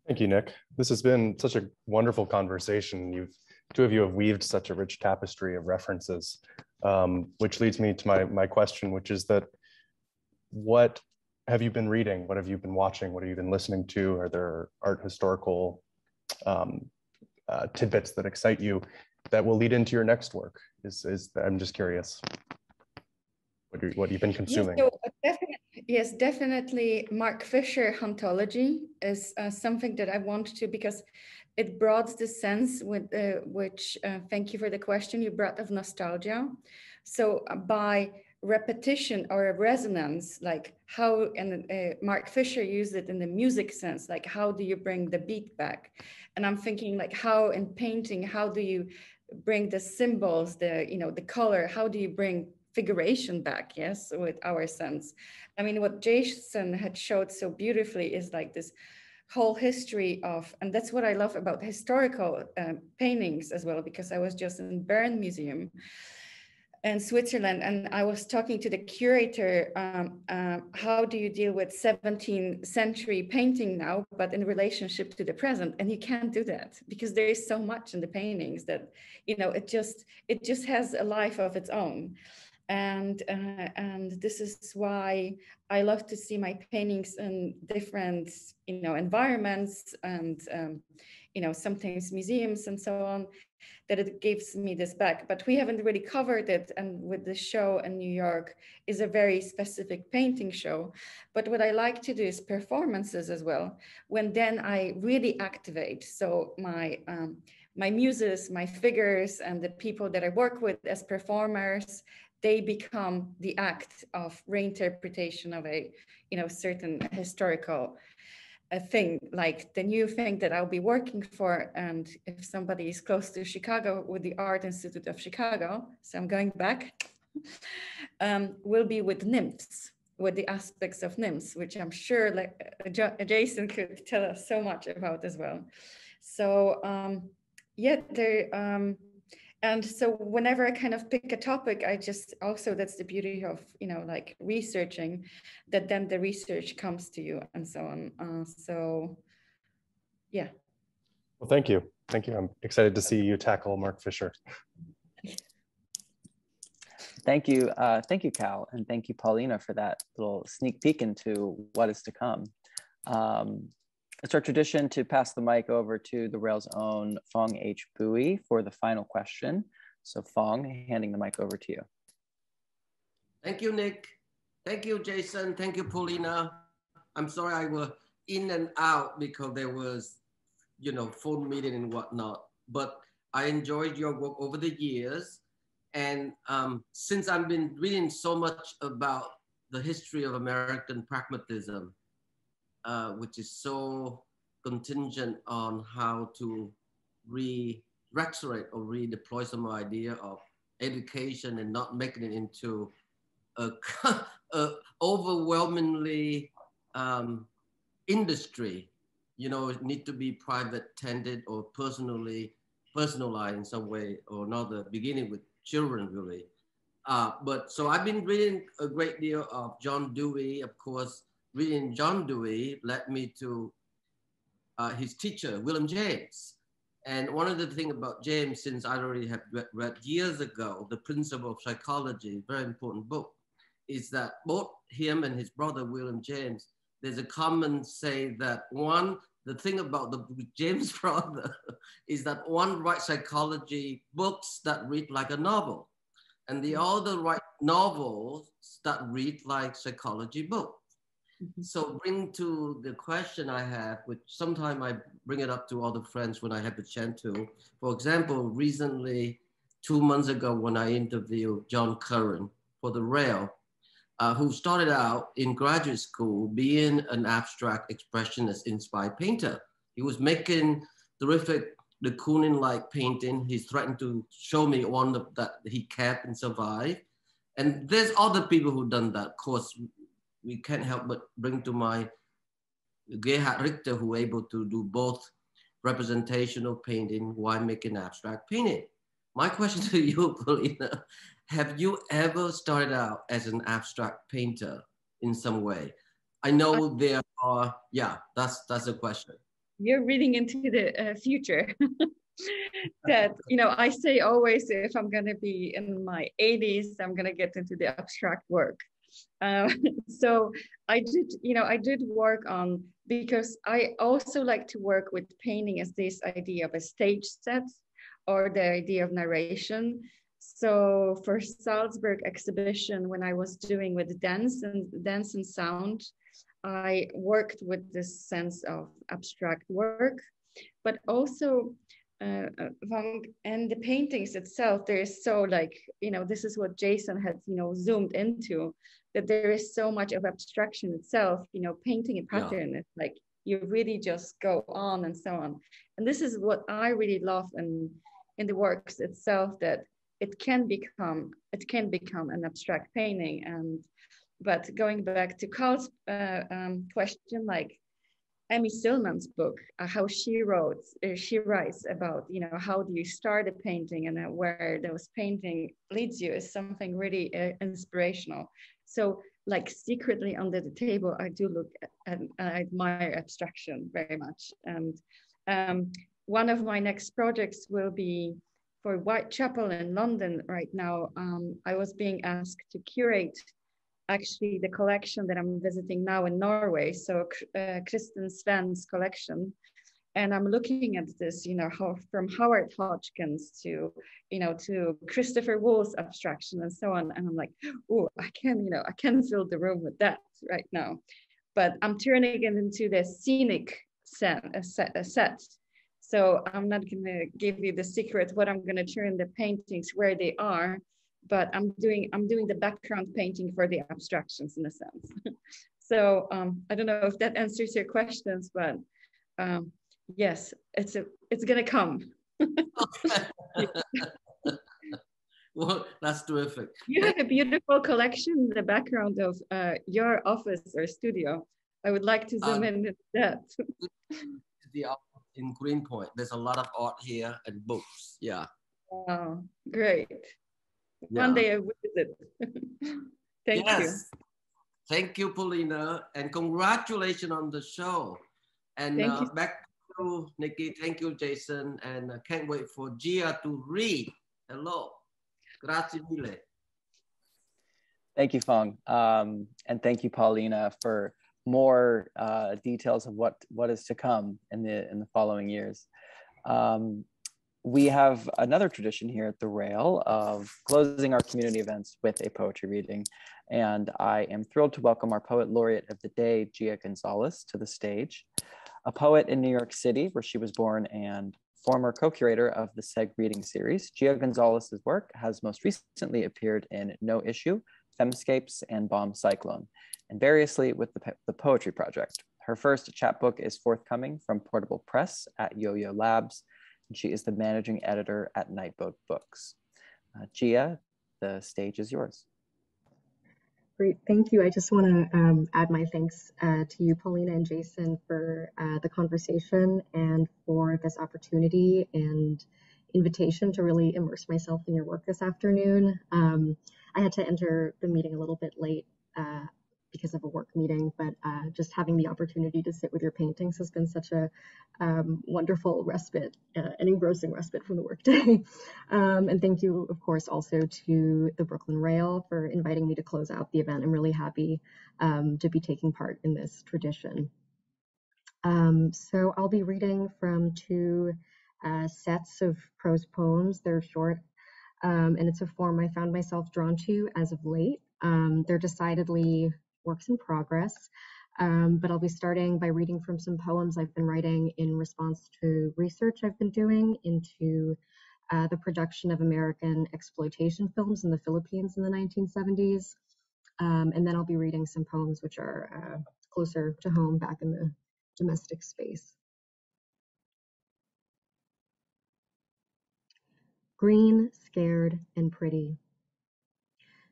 Thank you, Nick. This has been such a wonderful conversation. You've two of you have weaved such a rich tapestry of references, um, which leads me to my my question, which is that what have you been reading? What have you been watching? What have you been listening to? Are there art historical um, uh, tidbits that excite you that will lead into your next work? Is is I'm just curious. What, you, what you've been consuming? Yes, so definitely, Yes, definitely. Mark Fisher hauntology is uh, something that I want to because it brought the sense with uh, which. Uh, thank you for the question you brought of nostalgia. So uh, by repetition or a resonance, like how and uh, Mark Fisher used it in the music sense, like how do you bring the beat back? And I'm thinking like how in painting, how do you bring the symbols, the you know the color? How do you bring figuration back yes with our sense i mean what jason had showed so beautifully is like this whole history of and that's what i love about historical um, paintings as well because i was just in bern museum in Switzerland, and I was talking to the curator. Um, uh, how do you deal with 17th century painting now, but in relationship to the present? And you can't do that because there is so much in the paintings that you know it just it just has a life of its own and uh, and this is why I love to see my paintings in different you know environments and um, you know sometimes museums and so on that it gives me this back. But we haven't really covered it and with the show in New York is a very specific painting show. But what I like to do is performances as well when then I really activate. So my um, my muses, my figures, and the people that I work with as performers, they become the act of reinterpretation of a you know certain historical a thing like the new thing that I'll be working for and if somebody is close to Chicago with the Art Institute of Chicago so I'm going back um, will be with nymphs with the aspects of nymphs which I'm sure like Jason could tell us so much about as well. So um, yeah there um, and so whenever i kind of pick a topic i just also that's the beauty of you know like researching that then the research comes to you and so on. Uh, so yeah. Well thank you. Thank you. I'm excited to see you tackle mark fisher. Thank you uh, thank you cal and thank you paulina for that little sneak peek into what is to come. Um, it's our tradition to pass the mic over to the Rail's own Phong H. Bui for the final question. So Phong, handing the mic over to you. Thank you, Nick. Thank you, Jason. Thank you, Paulina. I'm sorry I was in and out because there was, you know, phone meeting and whatnot. But I enjoyed your work over the years. And um, since I've been reading so much about the history of American pragmatism, uh, which is so contingent on how to re-rhetoric or redeploy some idea of education and not making it into a, a overwhelmingly um, industry. You know, need to be private tended or personally personalized in some way or another, beginning with children really. Uh, but so I've been reading a great deal of John Dewey, of course, reading John Dewey led me to uh, his teacher, William James. And one of the things about James, since I already have read, read, years ago, The Principle of Psychology, very important book, is that both him and his brother, William James, there's a common say that one, the thing about the James brother is that one writes psychology books that read like a novel, and the other write novels that read like psychology books. Mm-hmm. So bring to the question I have, which sometimes I bring it up to other friends when I have the chance to. For example, recently, two months ago, when I interviewed John Currin for the Rail, uh, who started out in graduate school being an abstract expressionist inspired painter. He was making terrific de Kooning-like painting. He threatened to show me one that he kept and survived. And there's other people who done that. Of course, we can't help but bring to mind Gerhard Richter, who able to do both representational painting while making abstract painting. My question to you, Paulina, have you ever started out as an abstract painter in some way? I know there are, yeah, that's that's a question. You're reading into the uh, future. that you know i say always if i'm going to be in my 80s i'm going to get into the abstract work um, so I did, you know, I did work on because I also like to work with painting as this idea of a stage set or the idea of narration. So for Salzburg exhibition, when I was doing with dance and dance and sound, I worked with this sense of abstract work, but also uh, uh and the paintings itself, there is so like, you know, this is what Jason had, you know, zoomed into, that there is so much of abstraction itself, you know, painting a pattern, yeah. it's like you really just go on and so on. And this is what I really love in, in the works itself, that it can become, it can become an abstract painting and but going back to Carl's uh, um, question, like Amy Sillman's book, uh, how she wrote, uh, she writes about, you know, how do you start a painting and uh, where those painting leads you is something really uh, inspirational. So like secretly under the table, I do look at, and I admire abstraction very much. And um, one of my next projects will be for Whitechapel in London right now. Um, I was being asked to curate actually the collection that I'm visiting now in Norway. So uh, Christen Sveaas's collection. And I'm looking at this, you know, how, from Howard Hodgkins to, you know, to Christopher Wool's abstraction and so on. And I'm like, oh, I can, you know, I can fill the room with that right now. But I'm turning it into the scenic set, a set, a set. So I'm not going to give you the secret what I'm going to turn the paintings where they are but I'm doing I'm doing the background painting for the abstractions in a sense. so um, I don't know if that answers your questions, but um, yes, it's a it's gonna come. well, that's terrific. You have a beautiful collection in the background of uh, your office or studio. I would like to zoom um, in that. the art in Greenpoint, there's a lot of art here and books. Yeah. Wow, great yeah. one day I will visit. Thank yes. you. Thank you, Paulina, and congratulations on the show. And uh, back to Nikki. Thank you, Jason, and I can't wait for Gia to read. Hello. Grazie mille. Thank you, Phong. Um, and thank you, Paulina, for more uh, details of what, what is to come in the, in the following years. Um, we have another tradition here at the Rail of closing our community events with a poetry reading. And I am thrilled to welcome our poet laureate of the day, Gia Gonzales, to the stage. A poet in New York City, where she was born and former co-curator of the SEG reading series, Gia Gonzales's work has most recently appeared in No Issue, Femscapes, and Bomb Cyclone, and variously with the, the Poetry Project. Her first chapbook is forthcoming from Portable Press at Yo-Yo Labs, and she is the managing editor at Nightboat Books. Uh, Gia, the stage is yours. Great, thank you. I just want to um, add my thanks uh, to you, Paulina and Jason, for uh, the conversation and for this opportunity and invitation to really immerse myself in your work this afternoon. Um, I had to enter the meeting a little bit late uh, because of a work meeting, but uh, just having the opportunity to sit with your paintings has been such a um, wonderful respite, uh, an engrossing respite from the workday. um, and thank you, of course, also to the Brooklyn Rail for inviting me to close out the event. I'm really happy um, to be taking part in this tradition. Um, so I'll be reading from two uh, sets of prose poems. They're short, um, and it's a form I found myself drawn to as of late. Um, they're decidedly works in progress. Um, but I'll be starting by reading from some poems I've been writing in response to research I've been doing into uh, the production of American exploitation films in the Philippines in the 1970s. Um, and then I'll be reading some poems which are uh, closer to home back in the domestic space. Green, scared, and pretty.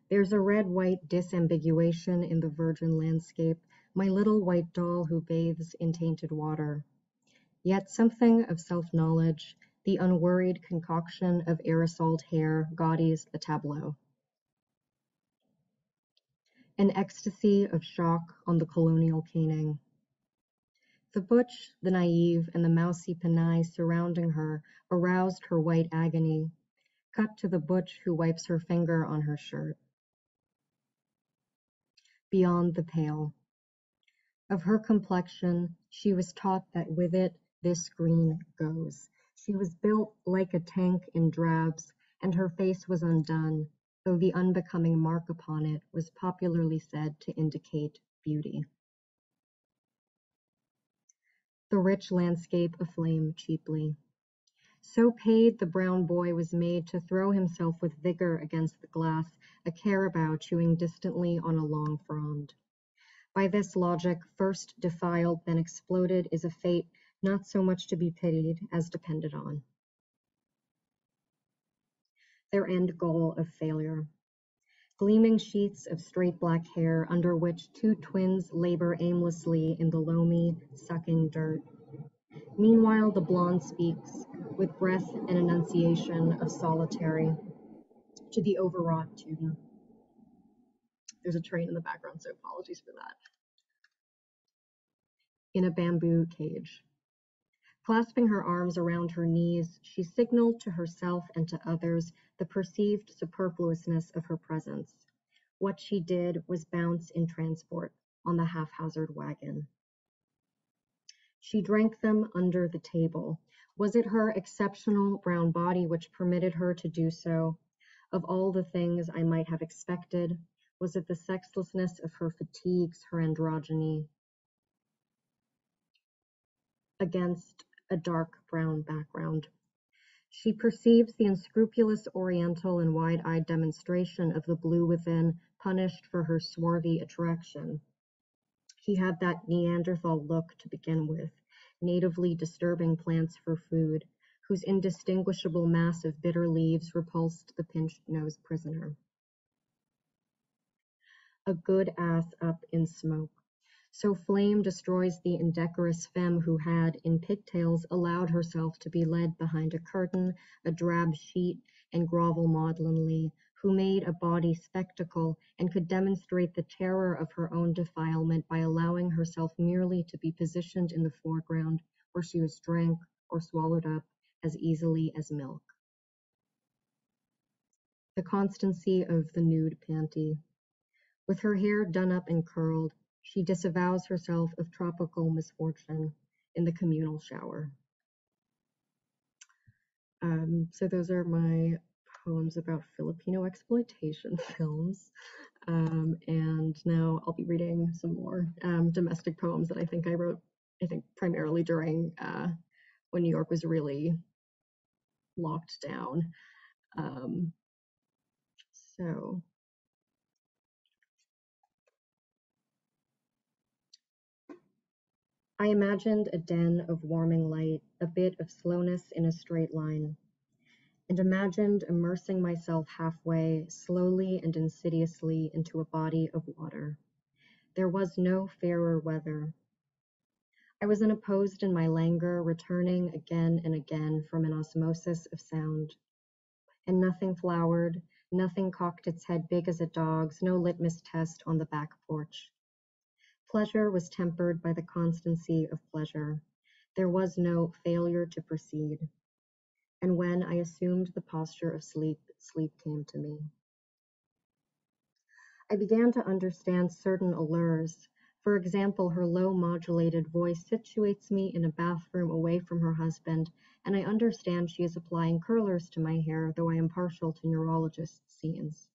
There's a red-white disambiguation in the virgin landscape, my little white doll who bathes in tainted water. Yet something of self-knowledge, the unworried concoction of aerosoled hair gaudies the tableau. An ecstasy of shock on the colonial caning. The butch, the naive, and the mousy panaille surrounding her aroused her white agony, cut to the butch who wipes her finger on her shirt beyond the pale. Of her complexion, she was taught that with it this green goes. She was built like a tank in drabs, and her face was undone, though the unbecoming mark upon it was popularly said to indicate beauty. The rich landscape aflame cheaply. So paid, the brown boy was made to throw himself with vigor against the glass, a carabao chewing distantly on a long frond. By this logic, first defiled, then exploded, is a fate not so much to be pitied as depended on. Their end goal of failure. Gleaming sheets of straight black hair under which two twins labor aimlessly in the loamy, sucking dirt. Meanwhile, the blonde speaks, with breath and enunciation of solitary, to the overwrought tune. There's a train in the background, so apologies for that. In a bamboo cage. Clasping her arms around her knees, she signaled to herself and to others the perceived superfluousness of her presence. What she did was bounce in transport on the haphazard wagon. She drank them under the table. Was it her exceptional brown body which permitted her to do so? Of all the things I might have expected, was it the sexlessness of her fatigues, her androgyny, against a dark brown background? She perceives the unscrupulous oriental and wide-eyed demonstration of the blue within, punished for her swarthy attraction. He had that Neanderthal look to begin with, natively disturbing plants for food, whose indistinguishable mass of bitter leaves repulsed the pinched-nosed prisoner. A good ass up in smoke. So flame destroys the indecorous femme who had, in pigtails, allowed herself to be led behind a curtain, a drab sheet, and grovel maudlinly, who made a body spectacle and could demonstrate the terror of her own defilement by allowing herself merely to be positioned in the foreground, where she was drank or swallowed up as easily as milk. The constancy of the nude panty. With her hair done up and curled, she disavows herself of tropical misfortune in the communal shower. Um, so those are my poems about Filipino exploitation films. Um, and now I'll be reading some more um, domestic poems that I think I wrote, I think primarily during uh, when New York was really locked down. Um, so I imagined a den of warming light, a bit of slowness in a straight line and imagined immersing myself halfway, slowly and insidiously, into a body of water. There was no fairer weather. I was unopposed in my languor, returning again and again from an osmosis of sound. And nothing flowered, nothing cocked its head big as a dog's, no litmus test on the back porch. Pleasure was tempered by the constancy of pleasure. There was no failure to proceed and when I assumed the posture of sleep, sleep came to me. I began to understand certain allures. For example, her low modulated voice situates me in a bathroom away from her husband, and I understand she is applying curlers to my hair, though I am partial to neurologist scenes.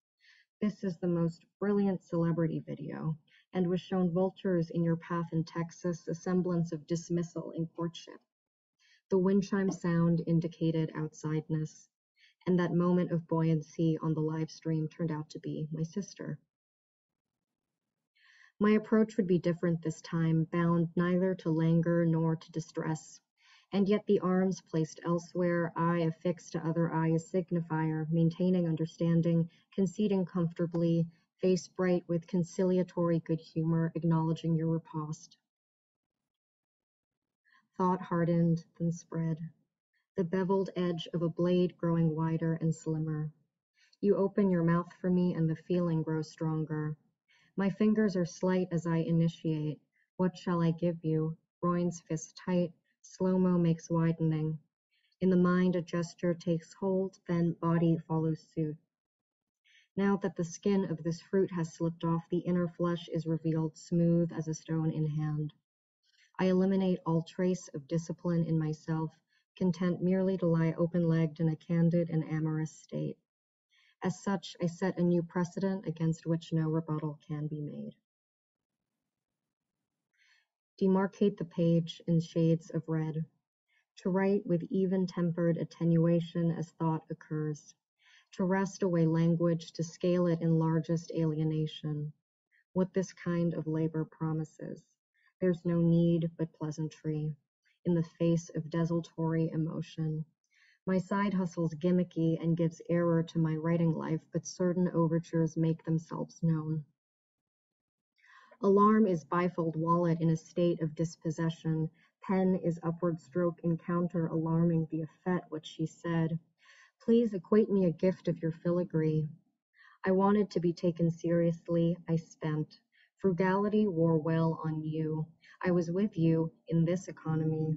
This is the most brilliant celebrity video, and was shown vultures in your path in Texas, a semblance of dismissal in courtship. The wind chime sound indicated outsideness, and that moment of buoyancy on the live stream turned out to be my sister. My approach would be different this time, bound neither to languor nor to distress. And yet the arms placed elsewhere, eye affixed to other eye a signifier, maintaining understanding, conceding comfortably, face bright with conciliatory good humor, acknowledging your riposte. Thought hardened, then spread, the beveled edge of a blade growing wider and slimmer. You open your mouth for me and the feeling grows stronger. My fingers are slight as I initiate. What shall I give you? Groins fist tight, slow-mo makes widening. In the mind a gesture takes hold, then body follows suit. Now that the skin of this fruit has slipped off, the inner flesh is revealed smooth as a stone in hand. I eliminate all trace of discipline in myself, content merely to lie open-legged in a candid and amorous state. As such, I set a new precedent against which no rebuttal can be made. Demarcate the page in shades of red. To write with even-tempered attenuation as thought occurs. To wrest away language, to scale it in largest alienation. What this kind of labor promises. There's no need but pleasantry in the face of desultory emotion. My side hustle's gimmicky and gives error to my writing life, but certain overtures make themselves known. Alarm is bifold wallet in a state of dispossession. Pen is upward stroke encounter alarming the effete what she said. Please equate me a gift of your filigree. I wanted to be taken seriously, I spent. Frugality wore well on you. I was with you in this economy.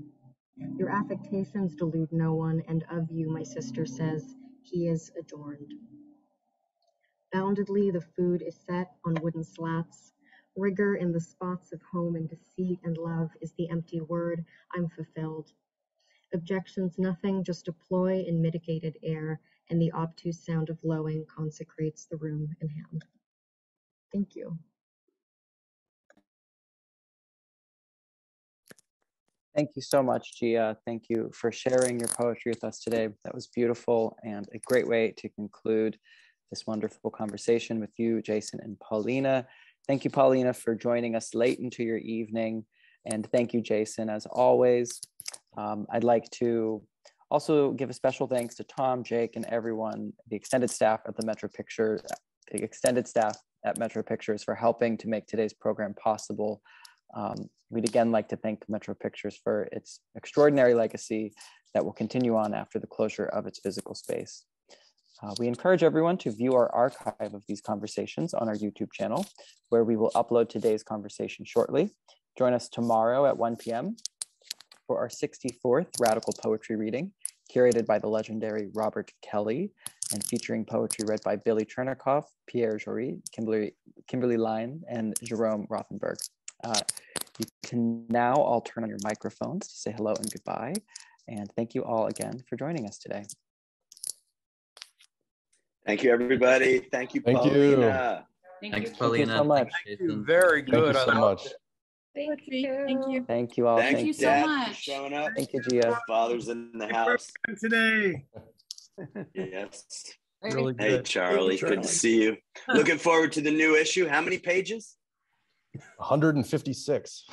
Your affectations delude no one, and of you, my sister says, he is adorned. Boundedly the food is set on wooden slats. Rigor in the spots of home and deceit and love is the empty word. I'm fulfilled. Objections nothing, just a ploy in mitigated air, and the obtuse sound of lowing consecrates the room in hand. Thank you. Thank you so much, Gia. Thank you for sharing your poetry with us today. That was beautiful and a great way to conclude this wonderful conversation with you, Jason and Paulina. Thank you, Paulina, for joining us late into your evening. And thank you, Jason, as always. Um, I'd like to also give a special thanks to Tom, Jake, and everyone, the extended staff at the Metro Pictures, the extended staff at Metro Pictures for helping to make today's program possible. Um, we'd again like to thank Metro Pictures for its extraordinary legacy that will continue on after the closure of its physical space. Uh, we encourage everyone to view our archive of these conversations on our YouTube channel, where we will upload today's conversation shortly. Join us tomorrow at 1 p.m. for our 64th Radical Poetry reading, curated by the legendary Robert Kelly and featuring poetry read by Billy Chernikoff, Pierre Joris, Kimberly, Kimberly Line, and Jerome Rothenberg. Uh, you can now all turn on your microphones to say hello and goodbye. And thank you all again for joining us today. Thank you, everybody. Thank you, Thank Paulina. Thank Thanks, you. Paulina. so much. Thank Thank you. Very good. Thank good. you so much. Thank you. Thank you. Thank you all. Thank, Thank you you so Dad, for much. showing up. Thank you, Gia. Father's in the house. Today. Yes. Really Hey. Charlie. Good to see you. Looking forward to the new issue. How many pages? 156.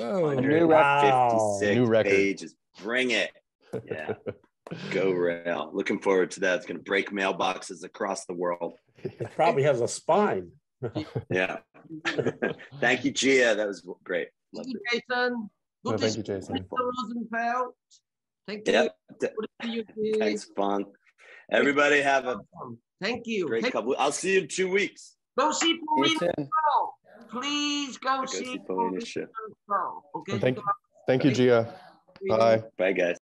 Oh, A new rep- 156 New record. pages. Bring it. Yeah. Go rail. Looking forward to that. It's going to break mailboxes across the world. It probably has a spine. Yeah. Thank you, Gia. That was great. Thank you. Jason. Good to thank you, Jason. Mr. Rosenfeld. Thank you. Yep. Good you. Thanks, Phong. Everybody have a Thank you. great Thank- couple. I'll see you in two weeks. Go see See you Paulina soon. show. Please go Go see see Paulina Paulina's show. show. Okay. Thank, thank you, Gia. Bye. Bye, guys.